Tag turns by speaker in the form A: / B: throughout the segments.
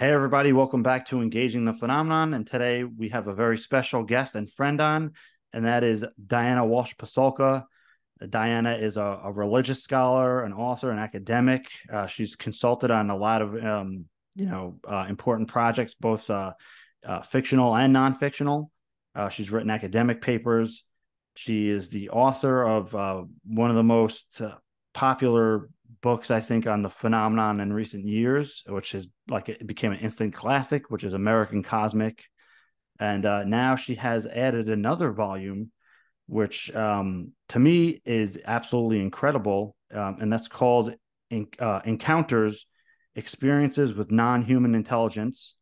A: Hey, everybody, welcome back to Engaging the Phenomenon. And today we have a very special guest and friend on, and that is Diana Walsh Pasulka. Diana is a, a, religious scholar, an author, an academic. Uh, she's consulted on a lot of, um, you know, uh, important projects, both uh, uh fictional and non-fictional. Uh, she's written academic papers. She is the author of uh, one of the most popular books I think on the phenomenon in recent years, which is like it became an instant classic, which is American Cosmic, and uh, now she has added another volume, which um, to me is absolutely incredible, um, and that's called uh, Encounters: Experiences with Non-Human Intelligence.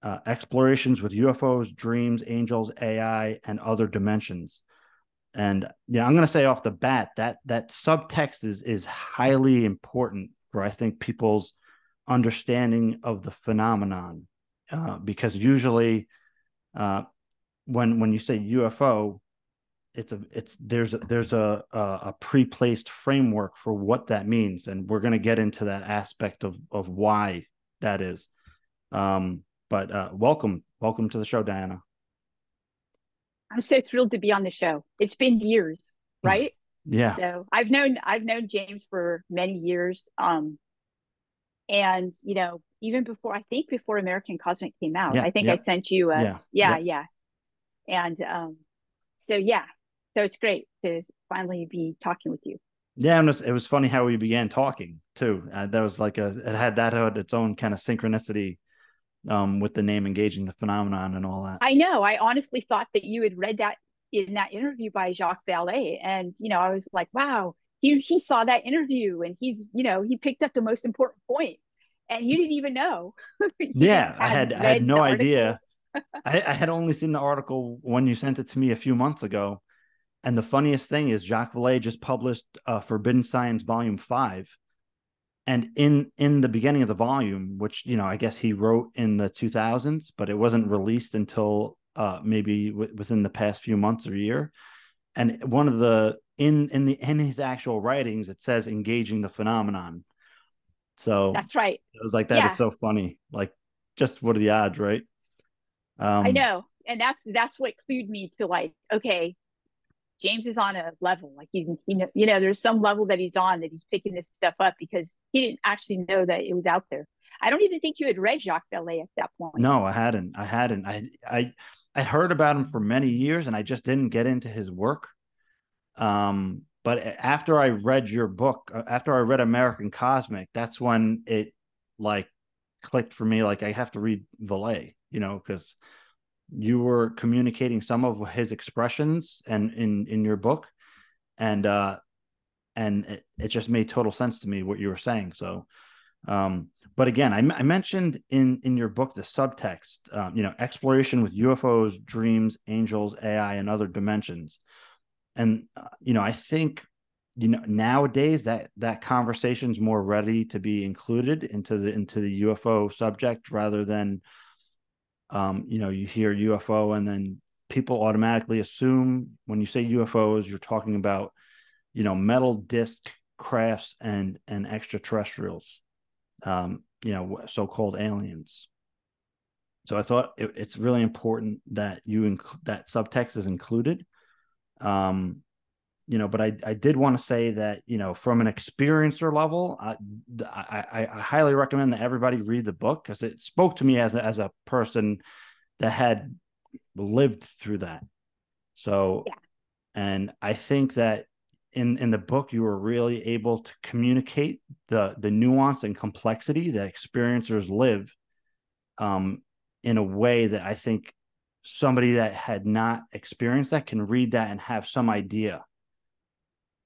A: Uh, explorations with UFOs, dreams, angels, AI, and other dimensions. And yeah, I'm going to say off the bat that that subtext is is highly important for I think people's understanding of the phenomenon, uh, because usually uh, when when you say UFO, it's a it's there's a, there's a a, a pre-placed framework for what that means, and we're going to get into that aspect of of why that is. Um, but uh, welcome, welcome to the show, Diana.
B: I'm so thrilled to be on the show. It's been years, right?
A: yeah.
B: So I've known I've known James for many years. Um, and you know, even before I think before American Cosmic came out, yeah, I think I sent you a yeah, yeah, yeah. And um, so yeah, so it's great to finally be talking with you.
A: Yeah, and it was, it was funny how we began talking too. Uh, that was like a it had that had its own kind of synchronicity um, with the name engaging the phenomenon and all that.
B: I know. I honestly thought that you had read that in that interview by Jacques Vallée. And, you know, I was like, wow, he, he saw that interview and he's, you know, he picked up the most important point and you didn't even know.
A: yeah, I had, I had no idea. I, I had only seen the article when you sent it to me a few months ago. And the funniest thing is Jacques Vallée just published uh, Forbidden Science Volume 5 and in in the beginning of the volume which you know i guess he wrote in the 2000s but it wasn't released until uh, maybe w- within the past few months or year. And one of the in in the in his actual writings it says engaging the phenomenon. So
B: that's right.
A: It was like that yeah. is so funny. Like just what are the odds right?
B: Um, i know. And that's that's what clued me to like okay James is on a level like you, you know you know there's some level that he's on that he's picking this stuff up because he didn't actually know that it was out there. I don't even think you had read Jacques Vallée at that point.
A: No, I hadn't. I hadn't. I I I heard about him for many years and I just didn't get into his work. Um, but after I read your book, uh, after I read American Cosmic, that's when it like clicked for me. Like I have to read Vallée, you know, because you were communicating some of his expressions and in in your book. And uh and it, it just made total sense to me what you were saying. So um but again i, I mentioned in in your book the subtext um, you know exploration with ufos dreams angels ai and other dimensions. And uh, you know i think you know nowadays that that conversation is more ready to be included into the into the ufo subject rather than um, you know, you hear UFO and then people automatically assume when you say UFOs, you're talking about, you know, metal disc crafts and and extraterrestrials, um, you know, so-called aliens. So I thought it, it's really important that you inc- that subtext is included. Um, you know, but I, I did want to say that, you know, from an experiencer level, I, I, I highly recommend that everybody read the book because it spoke to me as a, as a person that had lived through that. So, yeah. and I think that in, in the book, you were really able to communicate the, the nuance and complexity that experiencers live um, in a way that I think somebody that had not experienced that can read that and have some idea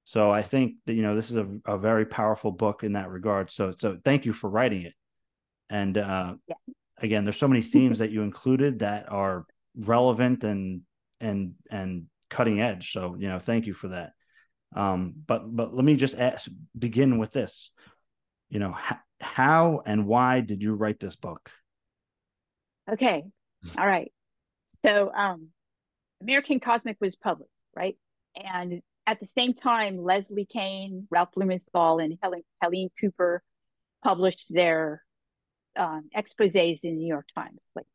A: so I think that you know this is a, a very powerful book in that regard. So so thank you for writing it. And uh, yeah. again, there's so many themes that you included that are relevant and and and cutting edge. So you know, thank you for that. Um, but but let me just ask, begin with this. You know, h- how and why did you write this book?
B: Okay, all right. So um, American Cosmic was published, right? And at the same time, Leslie Kean, Ralph Blumenthal, and Helen, Helene Cooper published their um, exposés in the New York Times, like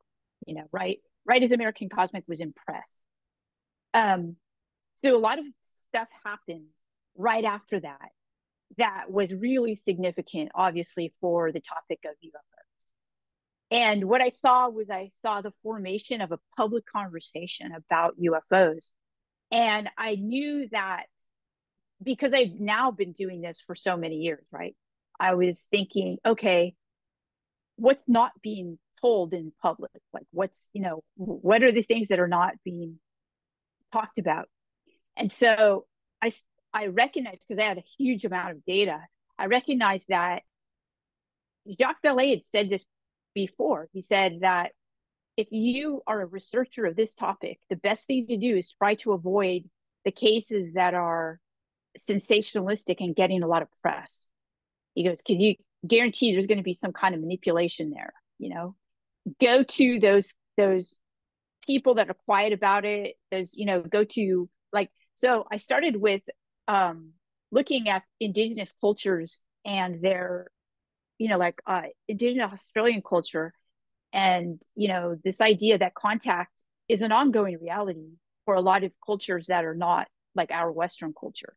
B: you know, right, right as American Cosmic was in press. Um, so a lot of stuff happened right after that that was really significant, obviously, for the topic of UFOs. And what I saw was I saw the formation of a public conversation about UFOs. And I knew that because I've now been doing this for so many years, right? I was thinking, okay, what's not being told in public? Like, what's, you know, what are the things that are not being talked about? And so I, I recognized because I had a huge amount of data, I recognized that Jacques Vallée had said this before. He said that if you are a researcher of this topic, the best thing to do is try to avoid the cases that are sensationalistic and getting a lot of press. He goes, Can you guarantee there's going to be some kind of manipulation there? You know, go to those those people that are quiet about it. Those, you know, go to like so I started with um looking at indigenous cultures and their, you know, like uh indigenous Australian culture and you know, this idea that contact is an ongoing reality for a lot of cultures that are not like our Western culture.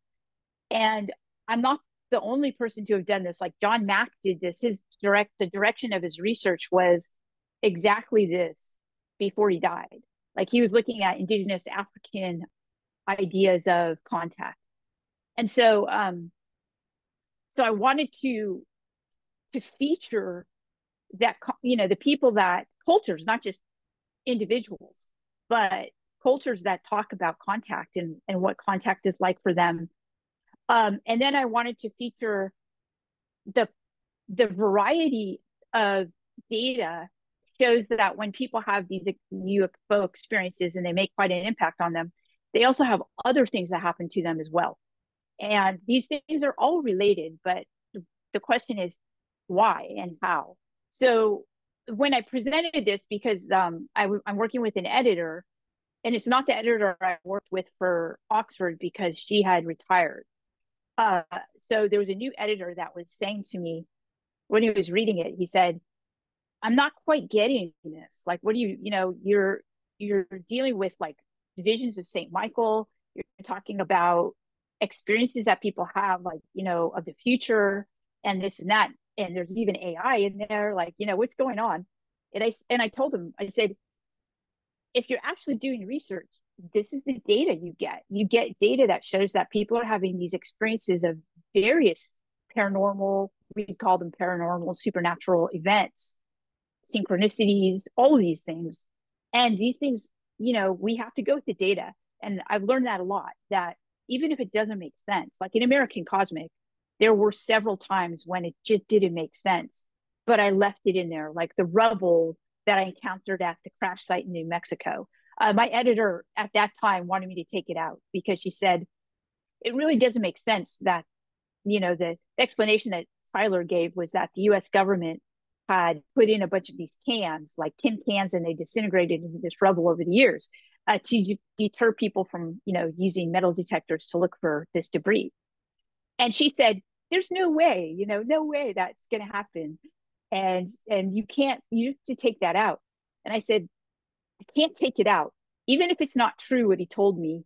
B: And I'm not the only person to have done this. Like John Mack did this. His direct the direction of his research was exactly this before he died. Like he was looking at indigenous African ideas of contact. And so um so I wanted to to feature that you know the people that cultures not just individuals but cultures that talk about contact and and what contact is like for them um, and then I wanted to feature the the variety of data shows that when people have these UFO experiences and they make quite an impact on them, they also have other things that happen to them as well. And these things are all related, but the question is why and how. So when I presented this, because um, I w- I'm working with an editor, and it's not the editor I worked with for Oxford because she had retired. Uh, so there was a new editor that was saying to me when he was reading it, he said, I'm not quite getting this. Like, what do you, you know, you're you're dealing with like visions of Saint Michael. You're talking about experiences that people have, like, you know, of the future and this and that. And there's even AI in there, like, you know, what's going on? And I and I told him, I said, if you're actually doing research, this is the data you get. You get data that shows that people are having these experiences of various paranormal, we call them paranormal, supernatural events, synchronicities, all of these things. And these things, you know, we have to go with the data. And I've learned that a lot that even if it doesn't make sense, like in American Cosmic, there were several times when it just didn't make sense, but I left it in there, like the rubble that I encountered at the crash site in New Mexico uh, my editor at that time wanted me to take it out because she said it really doesn't make sense that you know the explanation that Tyler gave was that the U.S. government had put in a bunch of these cans, like tin cans, and they disintegrated into this rubble over the years uh, to deter people from, you know, using metal detectors to look for this debris. And she said, "There's no way, you know, no way that's going to happen, and and you can't, you have to take that out." And I said, I can't take it out. Even if it's not true what he told me,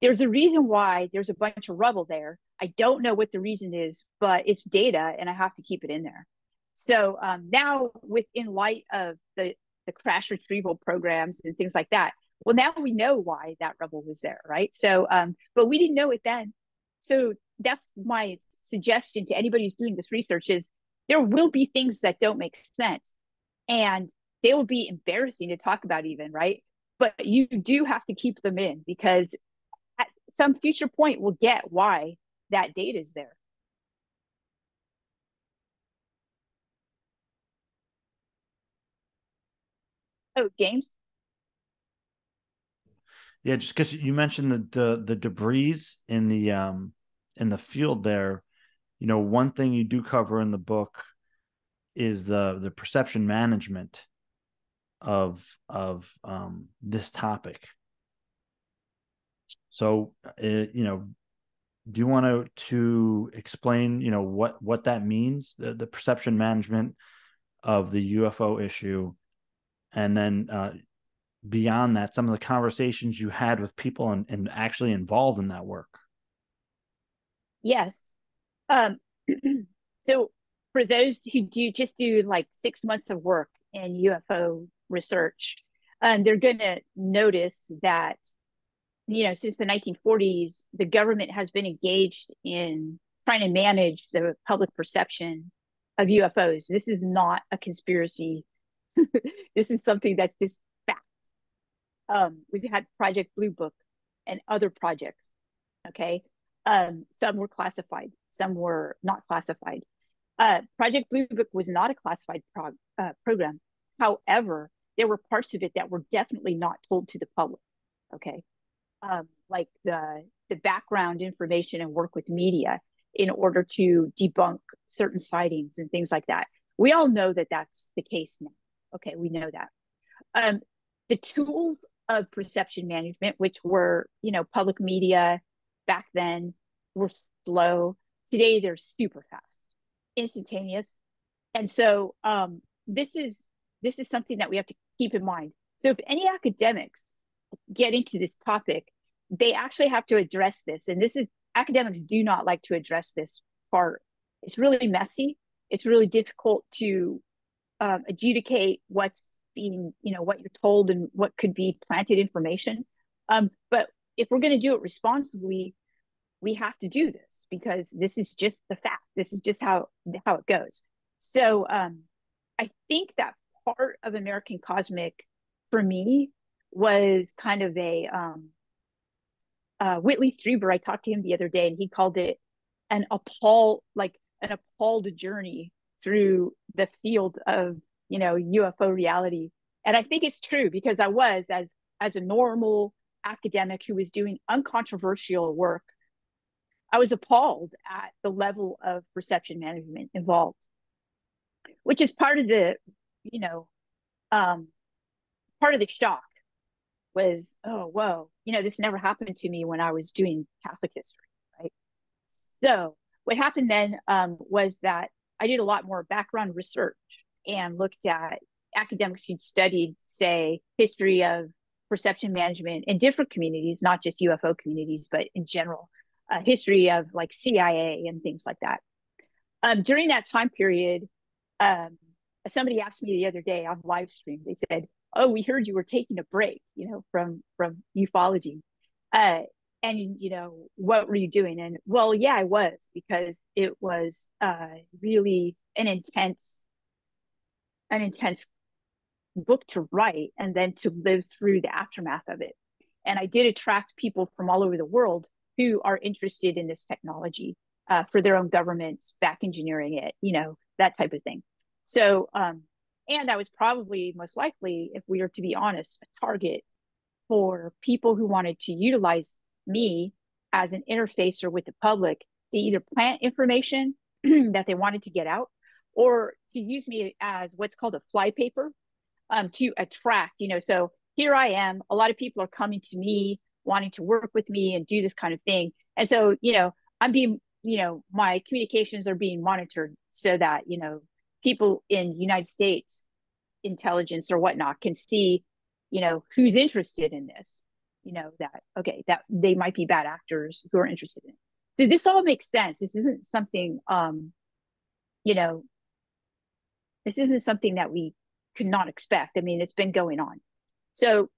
B: there's a reason why there's a bunch of rubble there. I don't know what the reason is, but it's data and I have to keep it in there. So um, now, with in light of the the crash retrieval programs and things like that, well, now we know why that rubble was there, right? So, um, but we didn't know it then. So that's my suggestion to anybody who's doing this research: is there will be things that don't make sense, and they will be embarrassing to talk about even right? But you do have to keep them in because at some future point we'll get why that date is there. Oh james?
A: Yeah just because you mentioned the, the the debris in the um in the field there you know one thing you do cover in the book is the the perception management of of um, this topic. So, uh, you know, do you want to to explain, you know, what what that means, the, the perception management of the UFO issue, and then uh, beyond that, some of the conversations you had with people and, and actually involved in that work.
B: Yes. Um, so for those who do just do like six months of work in UFO research, um, they're going to notice that, you know, since the 1940s, the government has been engaged in trying to manage the public perception of UFOs. This is not a conspiracy. this is something that's just fact. Um, we've had Project Blue Book and other projects. Okay. Um, some were classified, some were not classified. Uh, Project Blue Book was not a classified prog- uh, program. However, there were parts of it that were definitely not told to the public. Okay. Um, like the the background information and work with media in order to debunk certain sightings and things like that. We all know that that's the case now. Okay, we know that. Um, the tools of perception management, which were, you know, public media back then, were slow. Today, they're super fast, instantaneous. And so um, this is this is something that we have to keep in mind. So if any academics get into this topic, they actually have to address this. And this is academics do not like to address this part. It's really messy. It's really difficult to um, adjudicate what's being, you know, what you're told and what could be planted information. Um, but if we're going to do it responsibly, we have to do this because this is just the fact. This is just how how it goes. So um, I think that part of American Cosmic for me was kind of a um, uh, Whitley Strieber, I talked to him the other day, and he called it an appall, like an appalled journey through the field of you know UFO reality. And I think it's true because I was as as a normal academic who was doing uncontroversial work, I was appalled at the level of perception management involved, which is part of the you know um, part of the shock was, oh, whoa, you know, this never happened to me when I was doing Catholic history, right? So what happened then um, was that I did a lot more background research and looked at academics who'd studied, say, history of perception management in different communities, not just UFO communities, but in general, uh, history of like CIA and things like that. Um, during that time period, um, somebody asked me the other day on live stream, they said, oh we heard you were taking a break you know from from ufology uh and you know what were you doing and well yeah i was because it was uh really an intense an intense book to write and then to live through the aftermath of it. And i did attract people from all over the world who are interested in this technology uh, for their own governments back engineering it you know that type of thing. So um and I was probably most likely, if we are to be honest, a target for people who wanted to utilize me as an interfacer with the public to either plant information that they wanted to get out or to use me as what's called a flypaper um, to attract, you know, so here I am. A lot of people are coming to me wanting to work with me and do this kind of thing. And so, you know, I'm being, you know, my communications are being monitored so that, you know, people in United States intelligence or whatnot can see, you know, who's interested in this. You know that okay, that they might be bad actors who are interested in. It. So this all makes sense. This isn't something, um, you know, this isn't something that we could not expect. I mean, it's been going on. So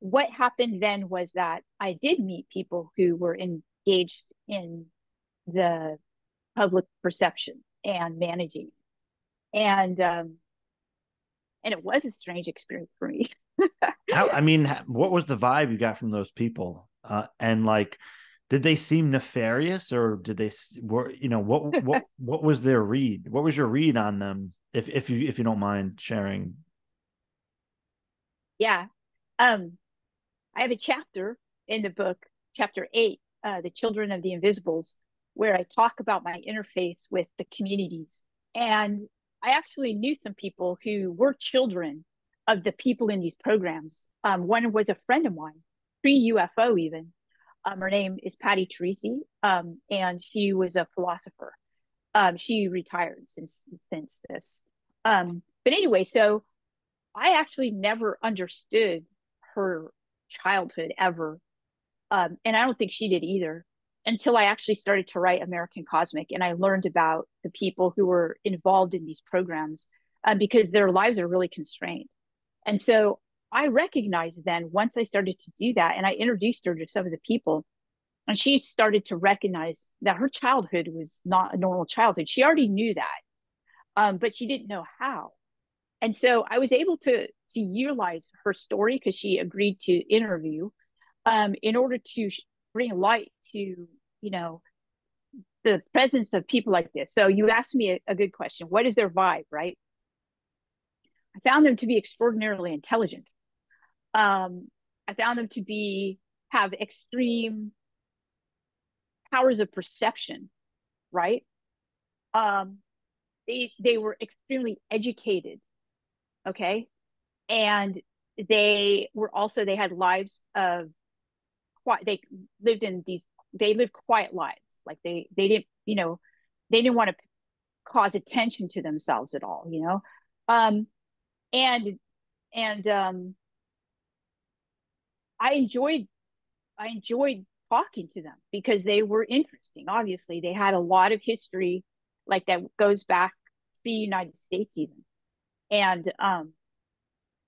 B: what happened then was that I did meet people who were engaged in the public perception and managing. And um, and it was a strange experience for me.
A: How, I mean, what was the vibe you got from those people? Uh, and like, did they seem nefarious, or did they were you know what what what was their read? What was your read on them? If if you if you don't mind sharing.
B: Yeah, um, I have a chapter in the book, chapter eight, uh, "The Children of the Invisibles," where I talk about my interface with the communities. And I actually knew some people who were children of the people in these programs. Um, one was a friend of mine, pre UFO even. Um, her name is Patty Teresi, um, and she was a philosopher. Um, she retired since since this, Um, but anyway, so I actually never understood her childhood ever. Um, and I don't think she did either until I actually started to write American Cosmic and I learned about the people who were involved in these programs um, because their lives are really constrained. And so I recognized then once I started to do that and I introduced her to some of the people and she started to recognize that her childhood was not a normal childhood. She already knew that, um, but she didn't know how. And so I was able to to utilize her story because she agreed to interview um, in order to bring light to you know the presence of people like this. So you asked me a, a good question: What is their vibe? Right? I found them to be extraordinarily intelligent. Um, I found them to be have extreme powers of perception, right? Um, they they were extremely educated, okay, and they were also they had lives of quiet. They lived in these. They lived quiet lives. Like they they didn't you know they didn't want to cause attention to themselves at all. You know, um, and and um, I enjoyed I enjoyed talking to them because they were interesting. Obviously, they had a lot of history like that goes back to the United States even. And um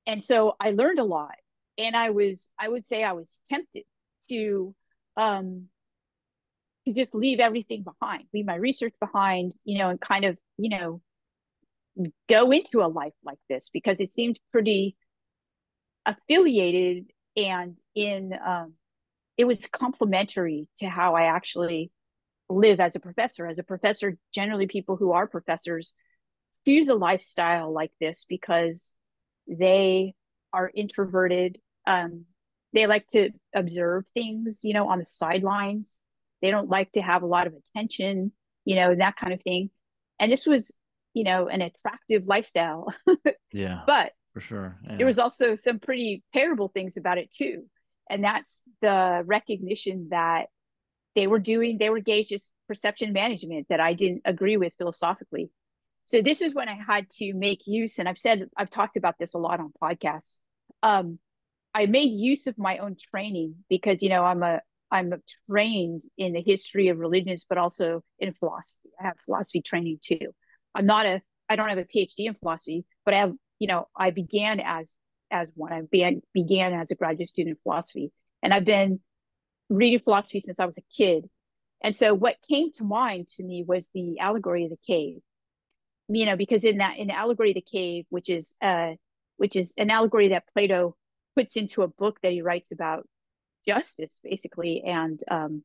B: and so I learned a lot and I was I would say I was tempted to um to just leave everything behind, leave my research behind, you know, and kind of, you know, go into a life like this because it seemed pretty affiliated and in um it was complementary to how I actually live as a professor. As a professor, generally people who are professors choose a lifestyle like this because they are introverted. Um, they like to observe things, you know, on the sidelines. They don't like to have a lot of attention, you know, that kind of thing. And this was, you know, an attractive lifestyle.
A: yeah.
B: But
A: for sure.
B: Yeah. There was also some pretty terrible things about it too and that's the recognition that they were doing they were gauged perception management that i didn't agree with philosophically. So this is when i had to make use and i've said i've talked about this a lot on podcasts. Um, i made use of my own training because you know i'm a i'm trained in the history of religions but also in philosophy. I have philosophy training too. I'm not a i don't have a phd in philosophy but i have you know i began as as one. I began, began as a graduate student in philosophy, and I've been reading philosophy since I was a kid. And so, what came to mind to me was the allegory of the cave. You know, because in that in the allegory of the cave, which is uh, which is an allegory that Plato puts into a book that he writes about justice, basically, and um,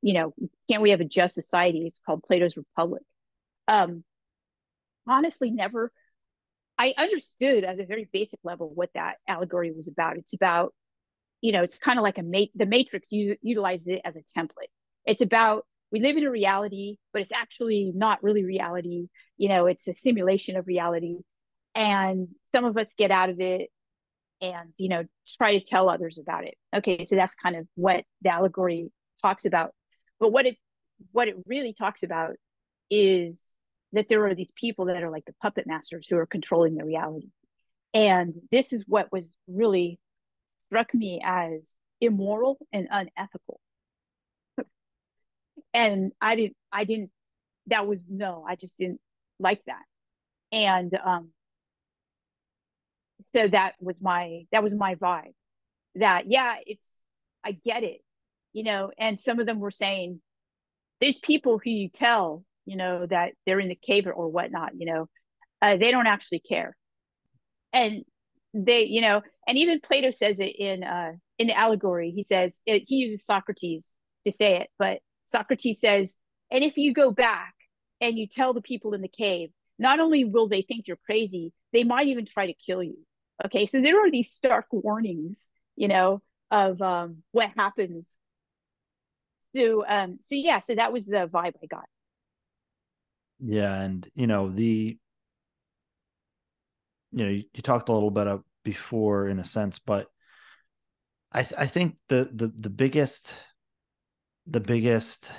B: you know, can't we have a just society? It's called Plato's Republic. Um, honestly, never I understood at a very basic level what that allegory was about. It's about, you know, it's kind of like a ma- the Matrix u- utilizes it as a template. It's about we live in a reality, but it's actually not really reality. You know, it's a simulation of reality, and some of us get out of it and you know try to tell others about it. Okay, so that's kind of what the allegory talks about. But what it what it really talks about is that there are these people that are like the puppet masters who are controlling the reality. And this is what was really struck me as immoral and unethical. and I didn't, I didn't, that was no, I just didn't like that. And um, so that was my, that was my vibe that, yeah, it's, I get it, you know, and some of them were saying, there's people who you tell you know, that they're in the cave or whatnot, you know, uh, they don't actually care. And they, you know, and even Plato says it in uh, in the allegory. He says it, he uses Socrates to say it, but Socrates says, and if you go back and you tell the people in the cave, not only will they think you're crazy, they might even try to kill you. Okay, so there are these stark warnings, you know, of um, what happens. So, um, so yeah, so that was the vibe I got.
A: Yeah, and you know the you know you, you talked a little bit of before in a sense, but I th- I think the the the biggest the biggest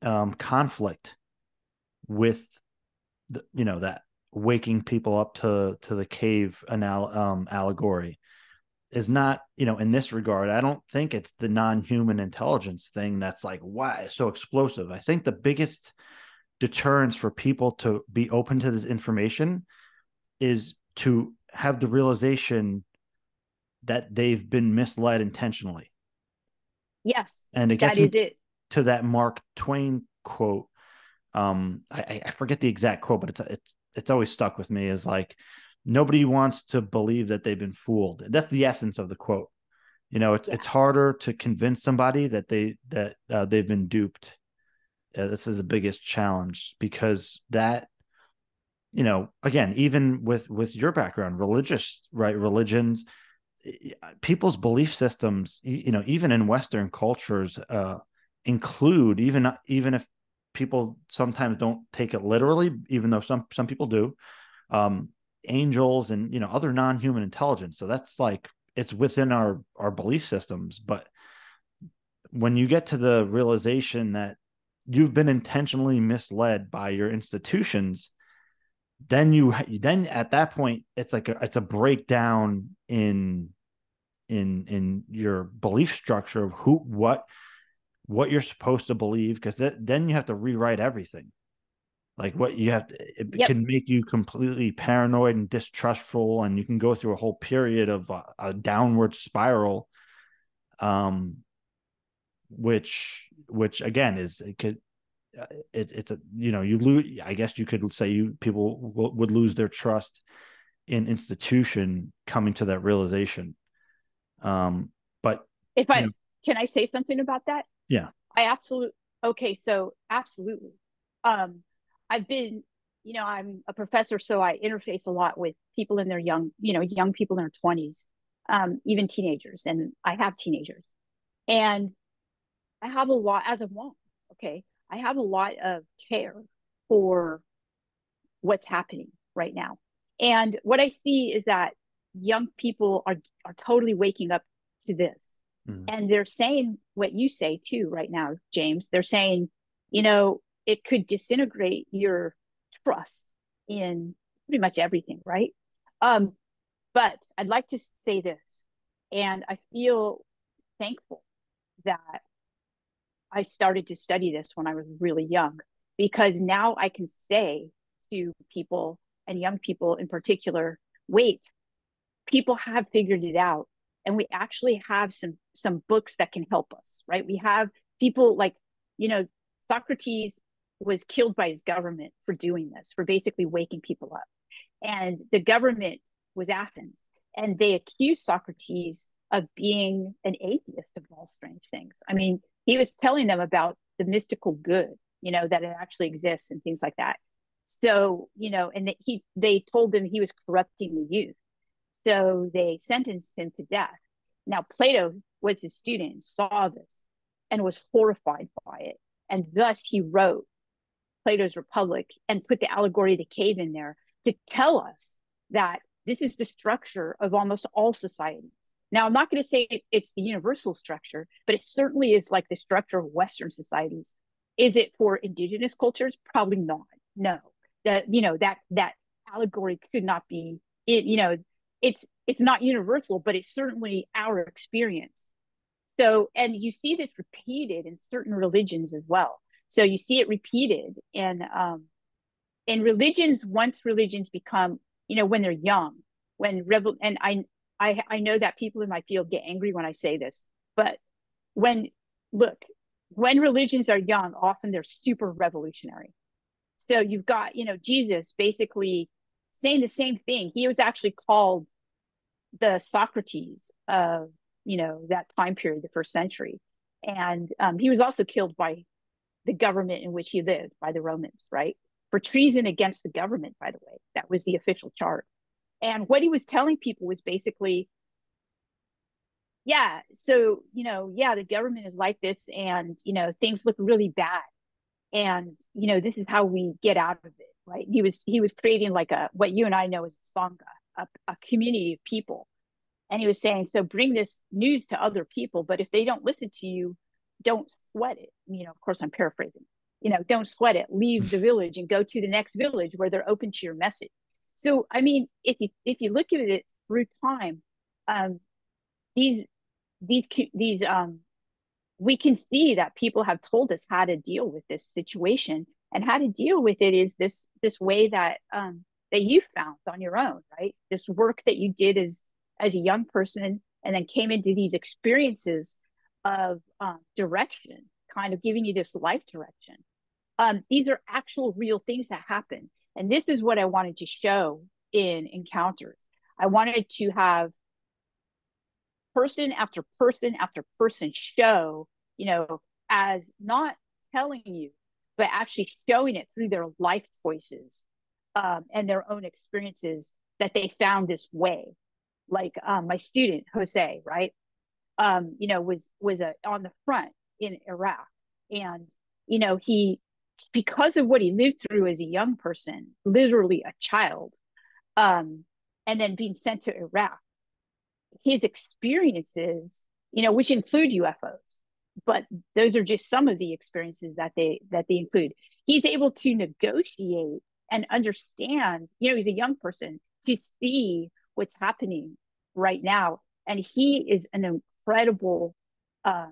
A: um, conflict with the you know that waking people up to to the cave anal- um, allegory is not you know in this regard i don't think it's the non-human intelligence thing that's like why so explosive. I think the biggest deterrence for people to be open to this information is to have the realization that they've been misled intentionally
B: yes
A: and it gets that is it. to that mark twain quote um I, I forget the exact quote but it's it's it's always stuck with me is like nobody wants to believe that they've been fooled. That's the essence of the quote. You know, it's yeah. it's harder to convince somebody that they that uh, they've been duped. Uh, this is the biggest challenge because that, you know, again, even with with your background, religious right religions, people's belief systems, you know, even in Western cultures, uh, include even even if people sometimes don't take it literally, even though some some people do. Um, angels and you know other non-human intelligence so that's like it's within our our belief systems but when you get to the realization that you've been intentionally misled by your institutions then you then at that point it's like a, it's a breakdown in in in your belief structure of who what what you're supposed to believe because then you have to rewrite everything like what you have to it yep. can make you completely paranoid and distrustful and you can go through a whole period of a, a downward spiral um which which again is it could uh, it, it's a you know you lose i guess you could say you people w- would lose their trust in institution coming to that realization. Um but
B: if i know, can i say something about that?
A: Yeah.
B: I absolutely okay so absolutely. Um I've been, you know, I'm a professor, so I interface a lot with people in their young, you know, young people in their 20s, um, even teenagers, and I have teenagers. And I have a lot, as a mom, okay, I have a lot of care for what's happening right now. And what I see is that young people are are totally waking up to this. Mm. And they're saying what you say too right now, James. They're saying, you know, it could disintegrate your trust in pretty much everything, right? Um, but I'd like to say this, and I feel thankful that I started to study this when I was really young, because now I can say to people and young people in particular, wait, people have figured it out. And we actually have some some books that can help us, right? We have people like, you know, Socrates was killed by his government for doing this, for basically waking people up. And the government was Athens, and they accused Socrates of being an atheist of all strange things. I mean, he was telling them about the mystical good, you know, that it actually exists and things like that. So, you know, and he they told him he was corrupting the youth. So they sentenced him to death. Now, Plato was his student, saw this, and was horrified by it. And thus he wrote Plato's Republic and put the allegory of the cave in there to tell us that this is the structure of almost all societies. Now, I'm not going to say it's the universal structure, but it certainly is like the structure of Western societies. Is it for indigenous cultures? Probably not. No, that you know that that allegory could not be. It you know it's it's not universal, but it's certainly our experience. So, and you see this repeated in certain religions as well. So you see it repeated in um, in religions. Once religions become, you know, when they're young, when rebel, and I I I know that people in my field get angry when I say this, but when look, when religions are young, often they're super revolutionary. So you've got, you know, Jesus basically saying the same thing. He was actually called the Socrates of, you know, that time period, the first century. And um, he was also killed by the government in which he lived by the Romans, right? For treason against the government, by the way. That was the official charge. And what he was telling people was basically, yeah, so, you know, yeah, the government is like this and, you know, things look really bad. And, you know, this is how we get out of it, right? He was he was creating like a what you and I know as a sangha, a, a community of people. And he was saying, so bring this news to other people, but if they don't listen to you, don't sweat it. You know, of course, I'm paraphrasing. You know, don't sweat it. Leave the village and go to the next village where they're open to your message. So I mean, if you if you look at it through time, um, these these these um, we can see that people have told us how to deal with this situation, and how to deal with it is this this way that um, that you found on your own, right? This work that you did as as a young person, and then came into these experiences of um, direction, kind of giving you this life direction. Um, these are actual real things that happen. And this is what I wanted to show in encounters. I wanted to have person after person after person show, you know, as not telling you, but actually showing it through their life choices um, and their own experiences that they found this way. Like um, my student Jose, right? Um, you know, was was a, on the front in Iraq, and you know he because of what he lived through as a young person, literally a child, um, and then being sent to Iraq, his experiences, you know, which include UFOs, but those are just some of the experiences that they that they include. He's able to negotiate and understand. You know, he's a young person to see what's happening right now, and he is an incredible uh,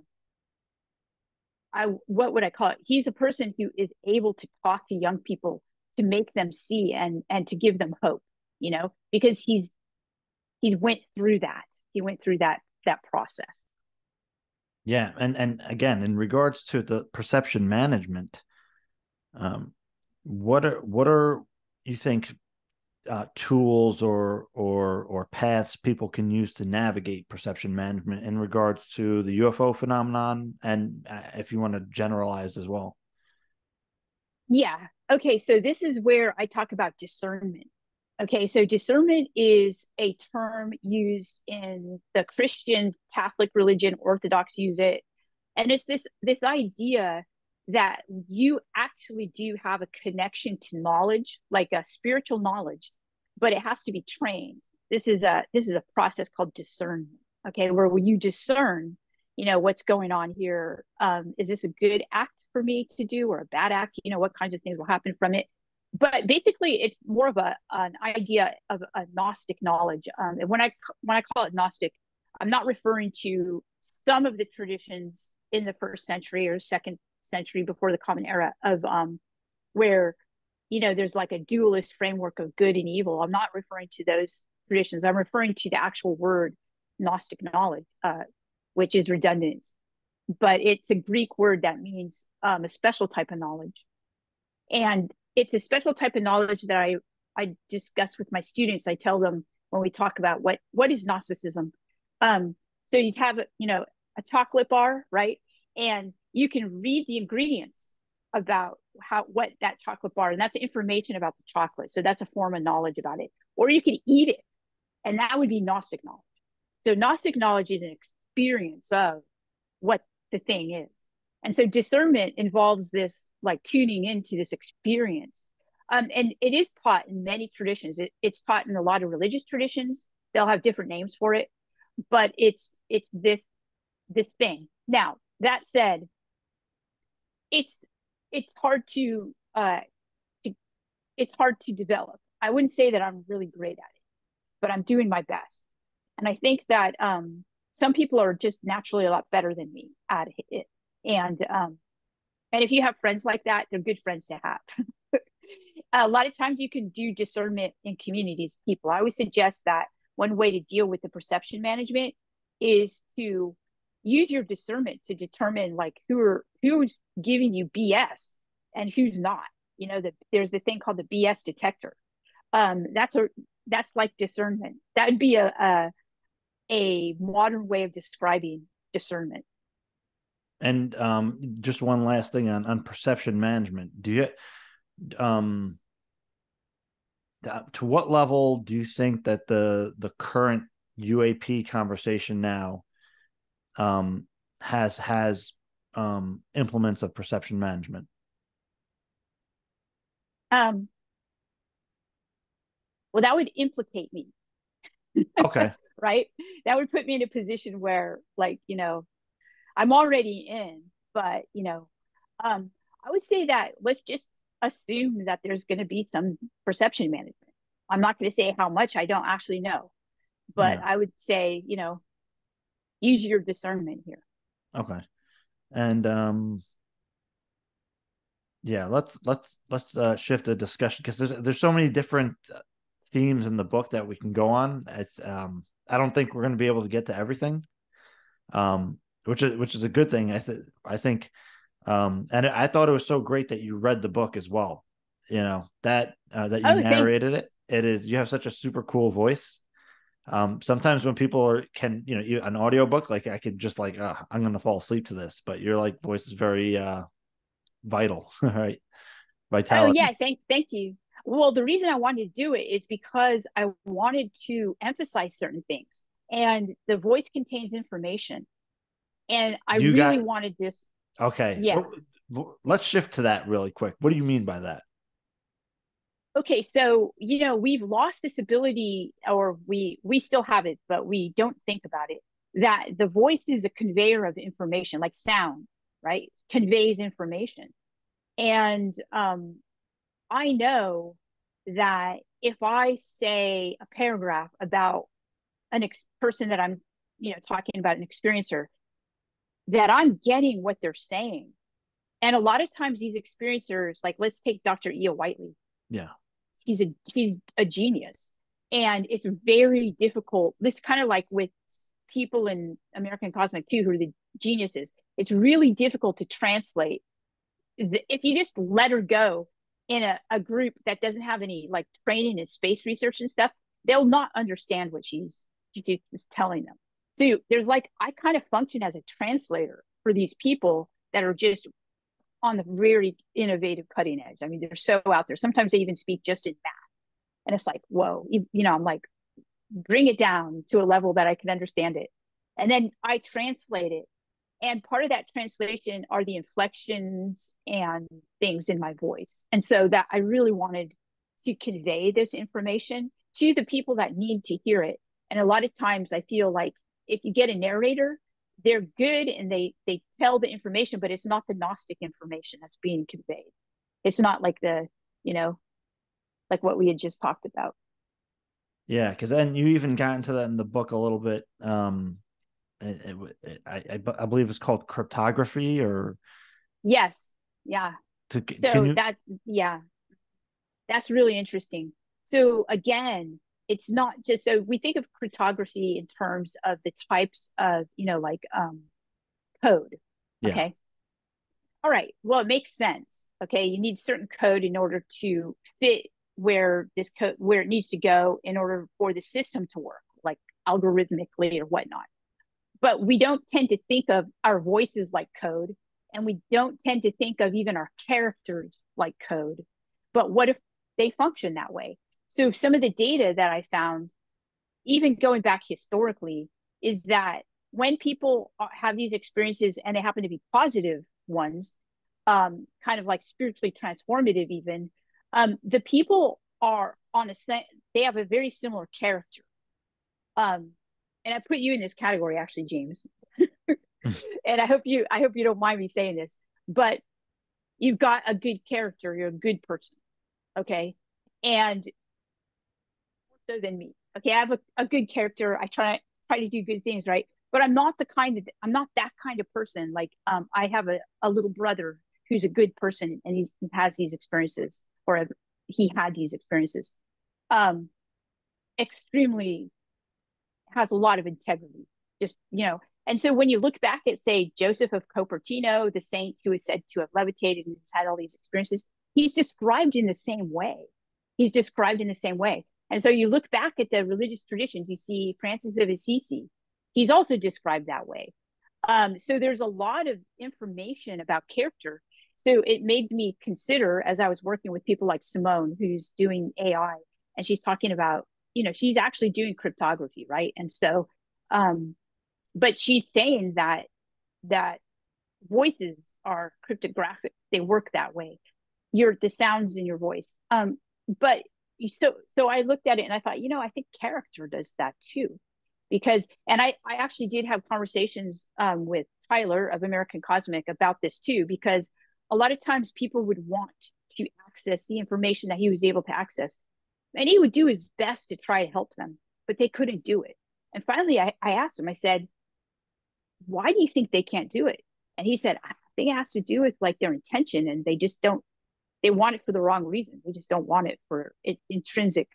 B: I what would I call it? He's a person who is able to talk to young people to make them see and and to give them hope, you know, because he's he went through that. He went through that that process.
A: Yeah, and and again, in regards to the perception management, um, what are what are you think uh, tools or or or paths people can use to navigate perception management in regards to the UFO phenomenon, and uh, if you want to generalize as well.
B: Yeah. Okay. So this is where I talk about discernment. Okay. So discernment is a term used in the Christian Catholic religion. Orthodox use it, and it's this this idea that you actually do have a connection to knowledge, like a spiritual knowledge, but it has to be trained. This is a this is a process called discernment. Okay, where you discern, you know, what's going on here. Um, is this a good act for me to do or a bad act? You know, what kinds of things will happen from it? But basically, it's more of a an idea of a Gnostic knowledge. Um, and when I when I call it Gnostic, I'm not referring to some of the traditions in the first century or second century before the common era of um, where you know there's like a dualist framework of good and evil. I'm not referring to those traditions. I'm referring to the actual word gnostic knowledge uh, which is redundant. But it's a greek word that means um, a special type of knowledge. And it's a special type of knowledge that i i discuss with my students. I tell them when we talk about what what is gnosticism? Um so you'd have you know a chocolate bar right? And you can read the ingredients about how what that chocolate bar and that's information about the chocolate. So that's a form of knowledge about it. Or you can eat it. And that would be gnostic knowledge. So gnostic knowledge is an experience of what the thing is. And so discernment involves this like tuning into this experience. Um, and it is taught in many traditions. It, it's taught in a lot of religious traditions. They'll have different names for it. But it's it's this this thing. Now that said it's it's hard to uh to it's hard to develop. I wouldn't say that I'm really great at it, but I'm doing my best. And I think that um some people are just naturally a lot better than me at it. And um and if you have friends like that, they're good friends to have. a lot of times you can do discernment in communities people. I always suggest that one way to deal with the perception management is to use your discernment to determine like who are who's giving you BS and who's not. You know, that there's the thing called the BS detector. Um, that's a that's like discernment. That would be a, a a modern way of describing discernment.
A: And um, just one last thing on on perception management. Do you um to what level do you think that the the current UAP conversation now um, has has um, implements of perception management?
B: Um, well, that would implicate me.
A: Okay.
B: right? That would put me in a position where, like, you know, I'm already in, but you know, um, I would say that let's just assume that there's going to be some perception management. I'm not going to say how much I don't actually know, but yeah. I would say, you know, use your discernment here.
A: Okay. And um yeah, let's let's let's uh, shift the discussion because there's there's so many different uh, themes in the book that we can go on. It's um I don't think we're going to be able to get to everything. Um which is which is a good thing. I think I think um and I thought it was so great that you read the book as well. You know, that uh, that you oh, narrated thanks. it. It is you have such a super cool voice um sometimes when people are can you know you, an audiobook like i could just like uh, i'm gonna fall asleep to this but your like voice is very uh vital right?
B: Vitality. oh yeah thank thank you. Well the reason i wanted to do it is because i wanted to emphasize certain things and the voice contains information and i you really got... wanted this
A: okay yeah. so let's shift to that really quick. What do you mean by that
B: okay so you know we've lost this ability or we we still have it but we don't think about it that the voice is a conveyor of information like sound right? It conveys information. And um i know that if i say a paragraph about an ex- person that i'm you know talking about an experiencer that i'm getting what they're saying. And a lot of times these experiencers like let's take dr Iya Whiteley
A: yeah
B: he's a he's a genius. And it's very difficult this kind of like with people in american cosmic too who are the geniuses it's really difficult to translate if you just let her go in a, a group that doesn't have any like training in space research and stuff they'll not understand what she's she's telling them. So there's like i kind of function as a translator for these people that are just on the very innovative cutting edge. I mean, they're so out there. Sometimes they even speak just in math. And it's like, whoa, you, you know, I'm like, bring it down to a level that I can understand it. And then I translate it. And part of that translation are the inflections and things in my voice. And so that I really wanted to convey this information to the people that need to hear it. And a lot of times I feel like if you get a narrator they're good and they they tell the information but it's not the gnostic information that's being conveyed. It's not like the you know like what we had just talked about.
A: Yeah because then you even got into that in the book a little bit um it, it, I, I, I believe it's called cryptography or
B: yes yeah. to, so you... that yeah. That's really interesting. So again it's not just so we think of cryptography in terms of the types of you know like um code yeah. okay? All right well it makes sense okay? You need certain code in order to fit where this code where it needs to go in order for the system to work like algorithmically or whatnot. But we don't tend to think of our voices like code and we don't tend to think of even our characters like code. But what if they function that way so some of the data that I found, even going back historically, is that when people have these experiences and they happen to be positive ones, um, kind of like spiritually transformative, even um, the people are on a they have a very similar character. Um, and I put you in this category, actually, James. and I hope you I hope you don't mind me saying this, but you've got a good character. You're a good person, okay, and than me. Okay, I have a, a good character. I try try to do good things, right? But I'm not the kind of I'm not that kind of person. Like um, I have a, a little brother who's a good person and he's, he has these experiences or he had these experiences. Um, extremely has a lot of integrity. Just you know, and so when you look back at say Joseph of Copertino, the saint who is said to have levitated and has had all these experiences, he's described in the same way. He's described in the same way. And so you look back at the religious traditions, you see Francis of Assisi, he's also described that way. Um, so there's a lot of information about character. So it made me consider as I was working with people like Simone, who's doing AI, and she's talking about, you know, she's actually doing cryptography, right? And so, um, but she's saying that that voices are cryptographic; they work that way. Your the sounds in your voice. Um, but so so I looked at it and I thought, you know, I think character does that too. Because and I I actually did have conversations um, with Tyler of American Cosmic about this too, because a lot of times people would want to access the information that he was able to access and he would do his best to try to help them, but they couldn't do it. And finally, I, I asked him, I said, why do you think they can't do it? And he said, I think it has to do with like their intention and they just don't, they want it for the wrong reason. They just don't want it for it, intrinsic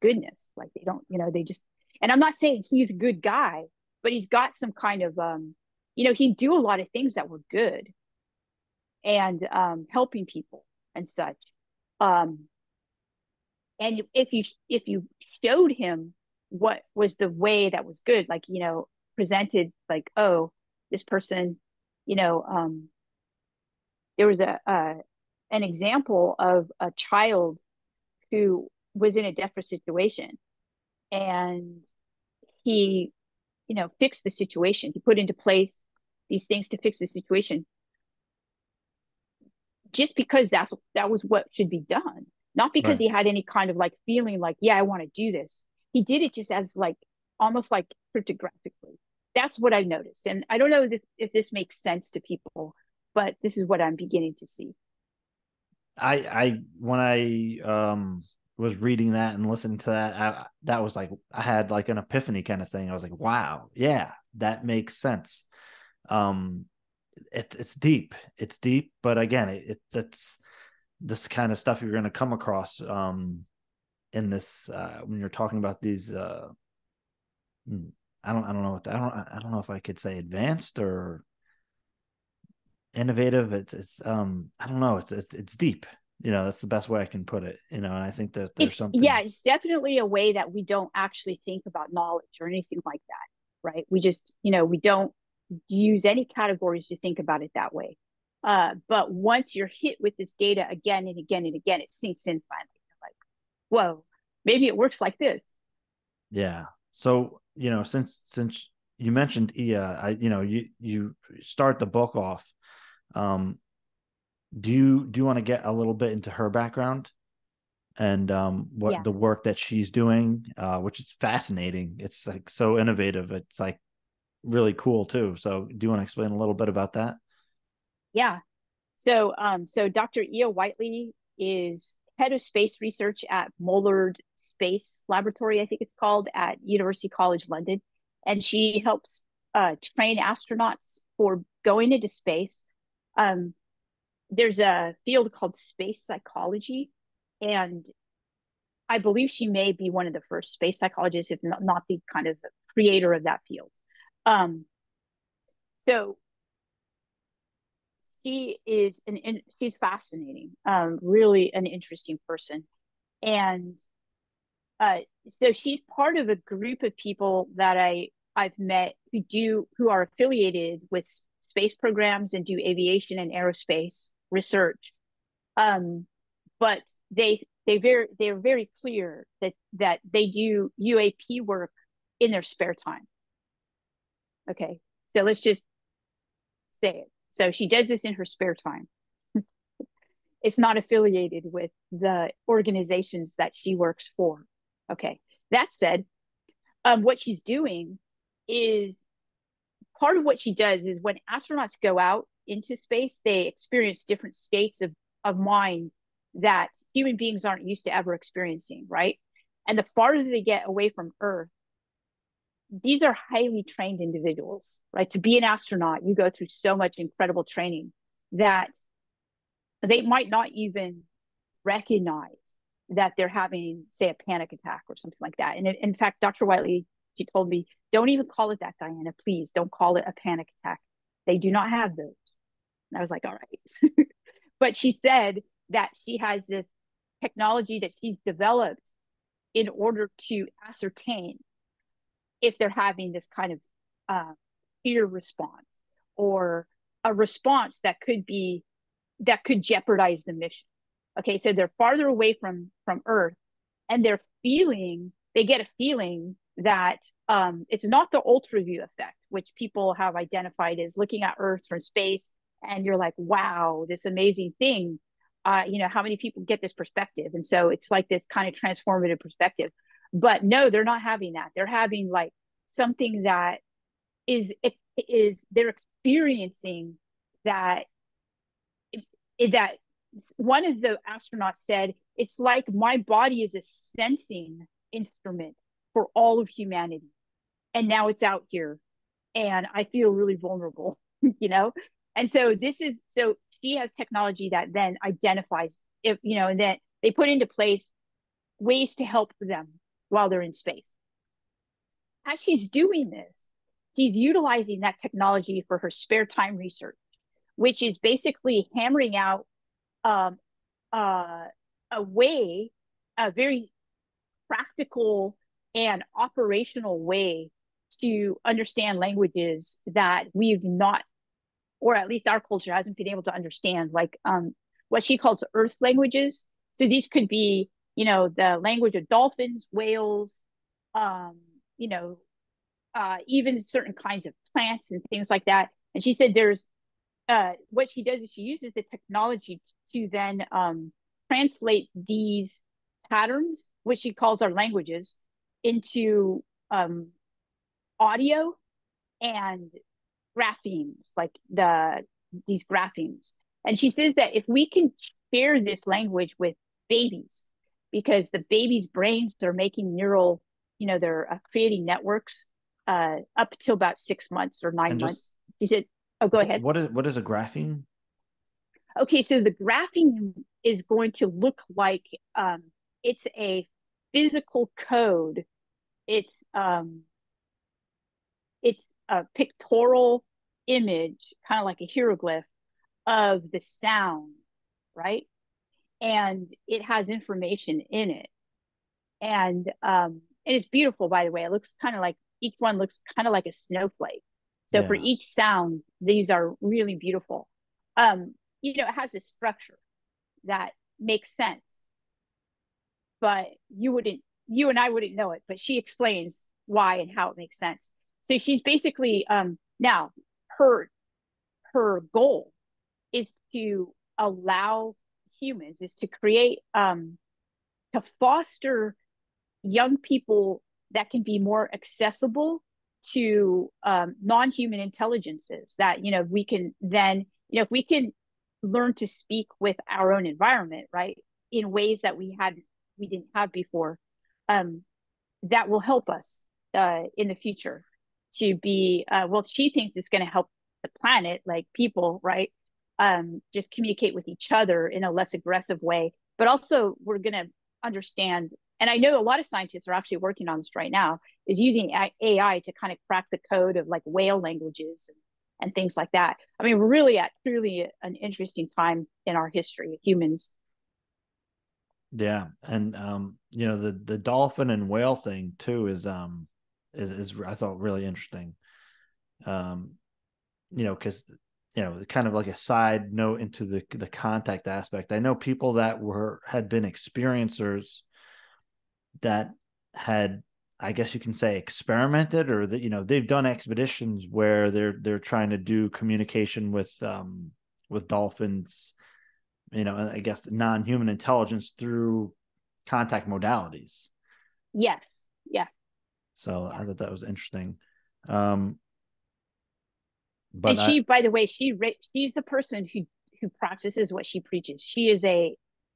B: goodness. Like they don't, you know, they just, and I'm not saying he's a good guy, but he's got some kind of, um, you know, he'd do a lot of things that were good and um, helping people and such. Um, and if you if you showed him what was the way that was good, like you know, presented like, oh, this person, you know, um, there was a, a an example of a child who was in a desperate situation, and he, you know, fixed the situation. He put into place these things to fix the situation. Just because that's that was what should be done. Not because right. he had any kind of like feeling like yeah i want to do this. He did it just as like almost like cryptographically. That's what i've noticed. And i don't know if, if this makes sense to people but this is what i'm beginning to see
A: i i when i um was reading that and listening to that I, that was like i had like an epiphany kind of thing. I was like wow yeah that makes sense. Um it, it's deep it's deep but again it, it that's this kind of stuff you're going to come across um in this uh when you're talking about these uh hmm, i don't i don't know what i don't i don't know if i could say advanced or innovative it's it's um i don't know it's it's it's deep you know that's the best way i can put it you know and i think that there's
B: it's,
A: something
B: yeah it's definitely a way that we don't actually think about knowledge or anything like that right we just you know we don't use any categories to think about it that way. Uh, but once you're hit with this data again and again and again, it sinks in finally. like, whoa, maybe it works like this.
A: Yeah. So you know, since since you mentioned Iya, I you know you you start the book off. Um, do you do you want to get a little bit into her background and um what yeah. the work that she's doing, uh, which is fascinating. It's like so innovative. It's like really cool too. So do you want to explain a little bit about that?
B: Yeah. So um so Dr. Iya Whiteley is head of space research at Mullard Space Laboratory, I think it's called, at University College London. And she helps uh, train astronauts for going into space. Um, there's a field called space psychology, and I believe she may be one of the first space psychologists, if not, not the kind of creator of that field. Um, so she is an in, she's fascinating, um, really an interesting person, and uh, so she's part of a group of people that I I've met who do who are affiliated with space programs and do aviation and aerospace research. Um, but they they very they're very clear that that they do UAP work in their spare time. Okay. So let's just say it. So she does this in her spare time. it's not affiliated with the organizations that she works for. Okay. That said, um, what she's doing is part of what she does is when astronauts go out into space, they experience different states of, of mind that human beings aren't used to ever experiencing, right? And the farther they get away from Earth, these are highly trained individuals, right? To be an astronaut, you go through so much incredible training that they might not even recognize that they're having, say, a panic attack or something like that. And in fact, Dr. Whiteley, she told me, don't even call it that, Diana. Please don't call it a panic attack. They do not have those. And I was like, all right. but she said that she has this technology that she's developed in order to ascertain if they're having this kind of uh, fear response or a response that could be that could jeopardize the mission okay so they're farther away from from earth and they're feeling they get a feeling that um, it's not the overview effect which people have identified as looking at earth from space and you're like wow this amazing thing. Uh, you know how many people get this perspective? And so it's like this kind of transformative perspective. But no, they're not having that. They're having like something that is is they're experiencing that that one of the astronauts said, It's like my body is a sensing instrument for all of humanity. And now it's out here. And I feel really vulnerable, you know? And so this is so she has technology that then identifies if, you know, and then they put into place ways to help them while they're in space. As she's doing this, she's utilizing that technology for her spare time research, which is basically hammering out um, uh, a way, a very practical and operational way to understand languages that we've not, or at least our culture hasn't been able to understand, like um, what she calls earth languages. So these could be, you know, the language of dolphins, whales, um, you know, uh, even certain kinds of plants and things like that. And she said there's uh, what she does is she uses the technology to then um, translate these patterns, which she calls our languages, into um, audio and graphemes, like the these graphemes. And she says that if we can share this language with babies, because the babies' brains are making neural, you know, they're uh, creating networks uh, up till about six months or nine just, months. She said Oh, go ahead.
A: What is what is a grapheme?
B: Okay, so the grapheme is going to look like um, it's a physical code. It's um, it's a pictorial image, kind of like a hieroglyph of the sound, right? And it has information in it, and um, and it's beautiful, by the way. It looks kind of like each one looks kind of like a snowflake. So yeah. for each sound, these are really beautiful. Um, you know, it has a structure that makes sense, but you wouldn't, you and I wouldn't know it, but she explains why and how it makes sense. So she's basically, um, now her, her goal is to allow humans is to create, um, to foster young people that can be more accessible to um, non-human intelligences that you know we can then you know if we can learn to speak with our own environment right in ways that we had we didn't have before um, that will help us uh, in the future to be uh, well she thinks it's going to help the planet like people right um, just communicate with each other in a less aggressive way but also we're going to understand and I know a lot of scientists are actually working on this right now, is using AI to kind of crack the code of like whale languages and, and things like that. I mean, we're really at truly an interesting time in our history, humans.
A: Yeah, and um, you know the the dolphin and whale thing too is um is is I thought really interesting. Um, you know, because you know, kind of like a side note into the the contact aspect. I know people that were had been experiencers that had I guess you can say experimented or that you know they've done expeditions where they're they're trying to do communication with um with dolphins you know I guess non-human intelligence through contact modalities.
B: Yes. Yeah.
A: So yeah. I thought that was interesting. Um
B: but and she I, by the way she she's the person who who practices what she preaches. She is a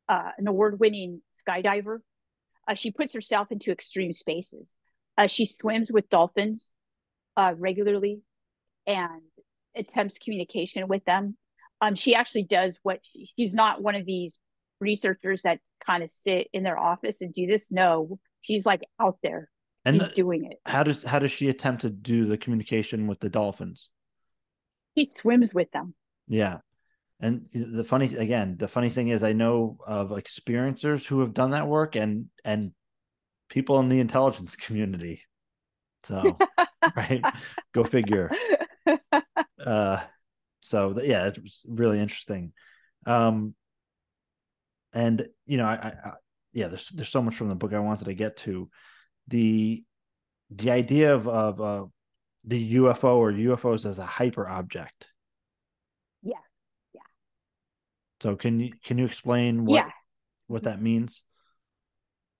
B: uh, an award-winning skydiver uh, she puts herself into extreme spaces. Uh, she swims with dolphins uh, regularly and attempts communication with them. Um, she actually does what she, she's not one of these researchers that kind of sit in their office and do this. No, she's like out there and the, doing it.
A: How does how does she attempt to do the communication with the dolphins?
B: She swims with them.
A: Yeah. And the funny again, the funny thing is, I know of experiencers who have done that work, and and people in the intelligence community. So, right, go figure. Uh, so yeah, it's really interesting. Um, and you know, I, I yeah, there's there's so much from the book I wanted to get to. The the idea of of uh, the UFO or UFOs as a hyper object Yeah, yeah. so can you can you explain what yeah. what that means?